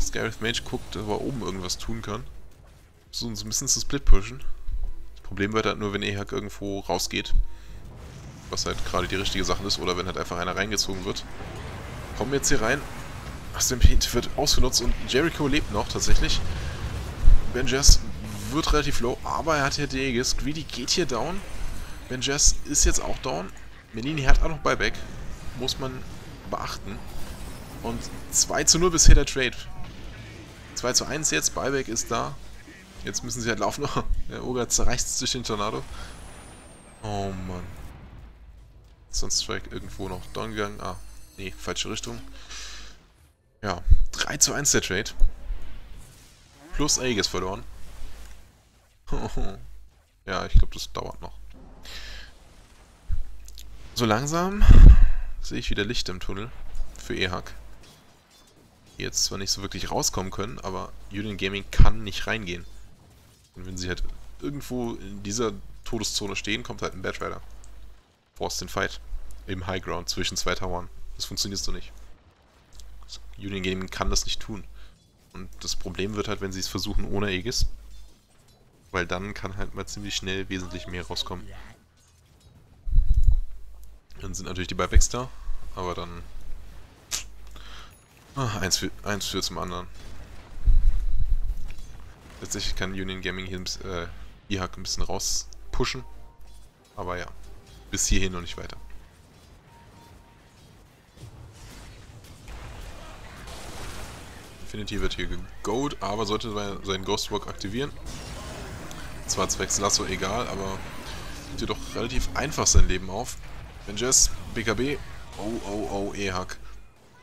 Scarif Mage guckt, ob er oben irgendwas tun kann. So uns ein bisschen zu split pushen. Das Problem wird halt nur, wenn Ehak irgendwo rausgeht. Was halt gerade die richtige Sache ist. Oder wenn halt einfach einer reingezogen wird. Kommen jetzt hier rein. Stampede wird ausgenutzt und Jericho lebt noch tatsächlich. Ben Jess wird relativ low, aber er hat hier Deegis. Greedy geht hier down. Ben Jess ist jetzt auch down. Menini hat auch noch Buyback. Muss man beachten. Und 2 zu 0 bisher der Trade. 2 zu 1 jetzt, Buyback ist da. Jetzt müssen sie halt laufen. der Oger zerreißt es durch den Tornado. Oh Mann. Sonst Strike irgendwo noch down gegangen. Ah, nee, falsche Richtung. Ja, 3 zu 1 der Trade. Plus Aegis verloren. ja, ich glaube, das dauert noch. So langsam sehe ich wieder Licht im Tunnel für EHAC. Jetzt zwar nicht so wirklich rauskommen können, aber Union Gaming kann nicht reingehen. Und wenn sie halt irgendwo in dieser Todeszone stehen, kommt halt ein Bad Rider. Force den Fight. Im High Ground zwischen zwei Towern. Das funktioniert so nicht. Union Gaming kann das nicht tun. Und das Problem wird halt, wenn sie es versuchen ohne Aegis. Weil dann kann halt mal ziemlich schnell wesentlich mehr rauskommen. Dann sind natürlich die Buybacks da, aber dann... Ah, eins, für, eins führt zum anderen. Tatsächlich kann Union Gaming hier äh, IHAK ein bisschen rauspushen. Aber ja, bis hierhin noch nicht weiter. Infinity wird hier gegoat, aber sollte seinen Ghostwalk aktivieren. Zwar zwecks Lasso egal, aber gibt hier doch relativ einfach sein Leben auf. Wenn Jess, BKB, oh oh oh, E-Hack.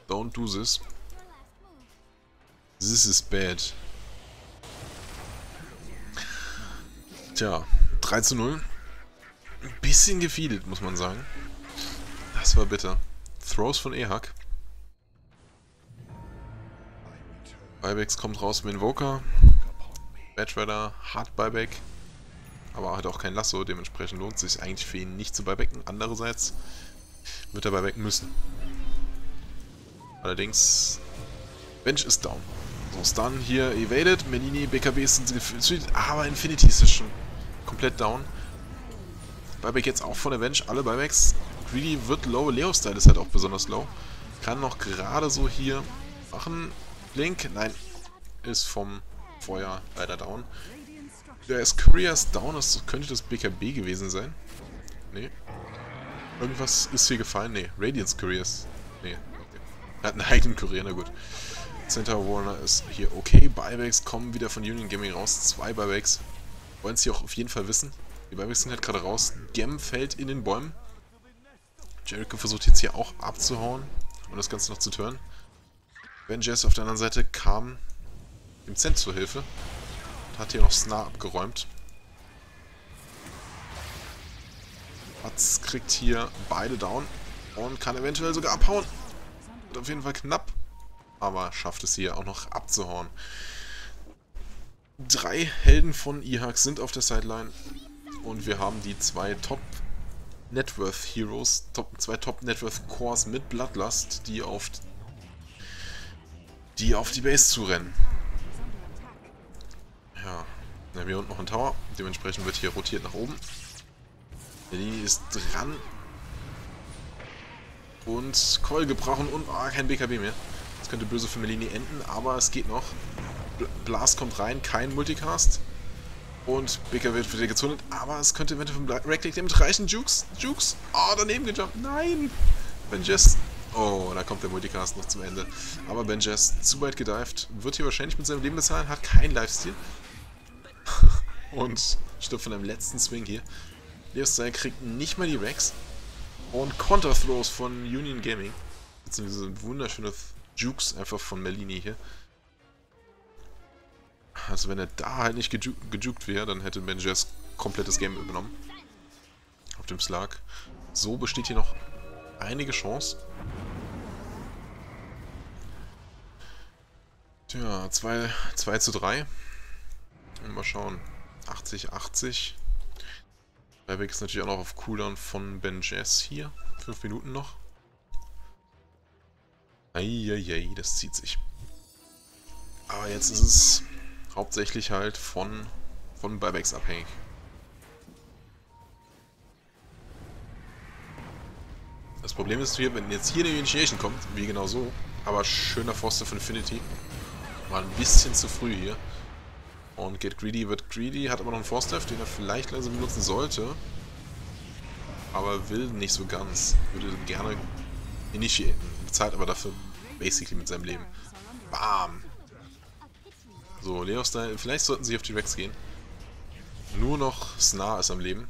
Don't do this. This is bad. Tja, 3 zu 0. Ein bisschen gefeedet, muss man sagen. Das war bitter. Throws von Ehak. Buybacks kommt raus mit Invoker. Bad Rider, Hard Buyback. Aber hat auch kein Lasso, dementsprechend lohnt es sich eigentlich für ihn nicht zu buybacken. Andererseits wird er buybacken müssen. Allerdings, Bench ist down. So, Stun hier evaded, Menini, BKB sind gefühlt, aber Infinity ist schon komplett down. Buyback jetzt auch von der Bench, alle Buybacks. Greedy wird low, Leo-Style ist halt auch besonders low. Kann noch gerade so hier machen. Blink, nein, ist vom Feuer leider down. Der ist Couriers down, das könnte das BKB gewesen sein. Nee. Irgendwas ist hier gefallen. Nee, Radiance Couriers. Nee, okay. Er hat einen eigenen Courier, na gut. Center Warner ist hier okay. Buybacks kommen wieder von Union Gaming raus. Zwei Buybacks. Wollen es hier auch auf jeden Fall wissen. Die Buybacks sind halt gerade raus. Gem fällt in den Bäumen. Jericho versucht jetzt hier auch abzuhauen und das Ganze noch zu turnen. Ben Jess auf der anderen Seite kam dem Cent zur Hilfe. Hat hier noch Snar abgeräumt. Batz kriegt hier beide down. Und kann eventuell sogar abhauen. Wird auf jeden Fall knapp. Aber schafft es hier auch noch abzuhauen. Drei Helden von Ihak sind auf der Sideline. Und wir haben die zwei Top Networth Heroes, top, zwei Top Networth Cores mit Bloodlust, die auf die auf die Base zu rennen. Ja, dann haben wir unten noch einen Tower, dementsprechend wird hier rotiert nach oben. Die ist dran. Und Coil gebrochen und ah, kein BKB mehr. Das könnte böse für Melini enden, aber es geht noch. Blast kommt rein, kein Multicast. Und BK wird wieder gezündet, aber es könnte eventuell vom Ragclick damit reichen. Jukes, Jukes, oh, daneben gejumpt, nein! Ben Jess, oh, da kommt der Multicast noch zum Ende. Aber Ben Jess zu weit gedived, wird hier wahrscheinlich mit seinem Leben bezahlen, hat keinen Lifesteal. und stirbt von einem letzten Swing hier. Leostyle kriegt nicht mal die Rex. Und Counter-Throws von Union Gaming. Beziehungsweise ein wunderschönes Jukes einfach von Melini hier. Also wenn er da halt nicht geju gejuckt wäre, dann hätte Benjes komplettes Game übernommen. Auf dem Slag. So besteht hier noch einige Chance. Tja, 2, 2 zu 3. Mal schauen. 80, 80. Buyback ist natürlich auch noch auf Cooldown von Ben Jazz hier. 5 Minuten noch. Eieiei, das zieht sich. Aber jetzt ist es hauptsächlich halt von, von Buybacks abhängig. Das Problem ist hier, wenn jetzt hier eine Initiation kommt, wie genau so, aber schöner Foster von Infinity, war ein bisschen zu früh hier. Und Get Greedy wird Greedy, hat aber noch einen Force den er vielleicht langsam benutzen sollte. Aber will nicht so ganz. Würde gerne initiaten. Bezahlt aber dafür basically mit seinem Leben. Bam! So, Leos da, vielleicht sollten sie auf die Rex gehen. Nur noch Snar ist am Leben.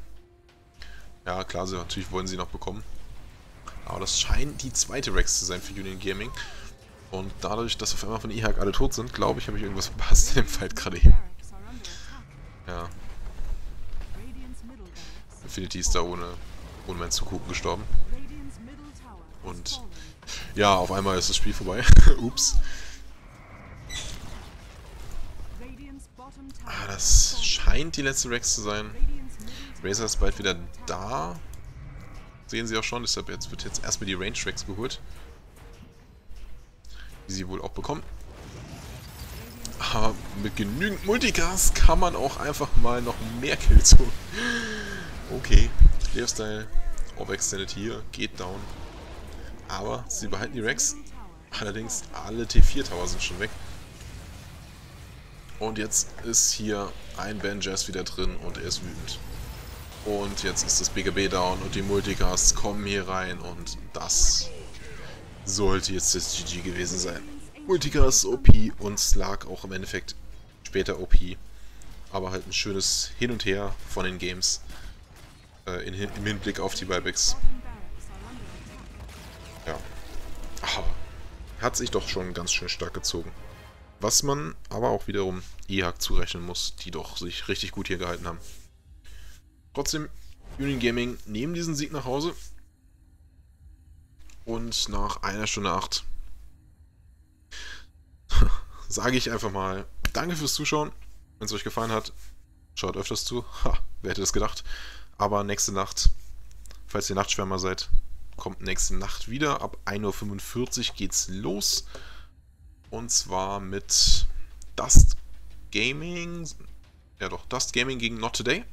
Ja, klar, sie, natürlich wollen sie noch bekommen. Aber das scheint die zweite Rex zu sein für Union Gaming. Und dadurch, dass auf einmal von IHAK alle tot sind, glaube ich, habe ich irgendwas verpasst in dem Fight gerade eben. Ja. Infinity ist da ohne, ohne mein Zugucken gestorben. Und ja, auf einmal ist das Spiel vorbei. Ups. Ah, das scheint die letzte Rex zu sein. Razer ist bald wieder da. Sehen Sie auch schon, deshalb jetzt wird jetzt erstmal die Range Rex geholt. Die sie wohl auch bekommen. Aber mit genügend Multicast kann man auch einfach mal noch mehr Kills holen. Okay, Leostyle, Overextended hier, geht down. Aber sie behalten die Rex. Allerdings alle T4 Tower sind schon weg. Und jetzt ist hier ein Ben Jazz wieder drin und er ist wütend. Und jetzt ist das BGB down und die Multicasts kommen hier rein und das sollte jetzt das GG gewesen sein. Multicast OP und Slark auch im Endeffekt später OP. Aber halt ein schönes Hin und Her von den Games äh, in, im Hinblick auf die Buybacks. Ja. Ah, hat sich doch schon ganz schön stark gezogen. Was man aber auch wiederum EHAC zurechnen muss, die doch sich richtig gut hier gehalten haben. Trotzdem, Union Gaming nehmen diesen Sieg nach Hause. Und nach einer Stunde acht sage ich einfach mal Danke fürs Zuschauen. Wenn es euch gefallen hat, schaut öfters zu. Ha, wer hätte das gedacht. Aber nächste Nacht, falls ihr Nachtschwärmer seid, kommt nächste Nacht wieder. Ab 1.45 Uhr geht's los. Und zwar mit Dust Gaming. Ja doch, Dust Gaming gegen Not Today.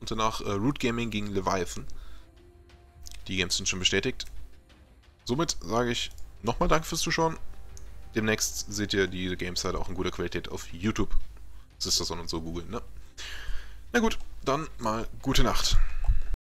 Und danach äh, Root Gaming gegen Leviathan. Die Games sind schon bestätigt. Somit sage ich nochmal Danke fürs Zuschauen. Demnächst seht ihr die Games halt auch in guter Qualität auf YouTube. Sisterson und so googeln, ne? Na gut, dann mal gute Nacht.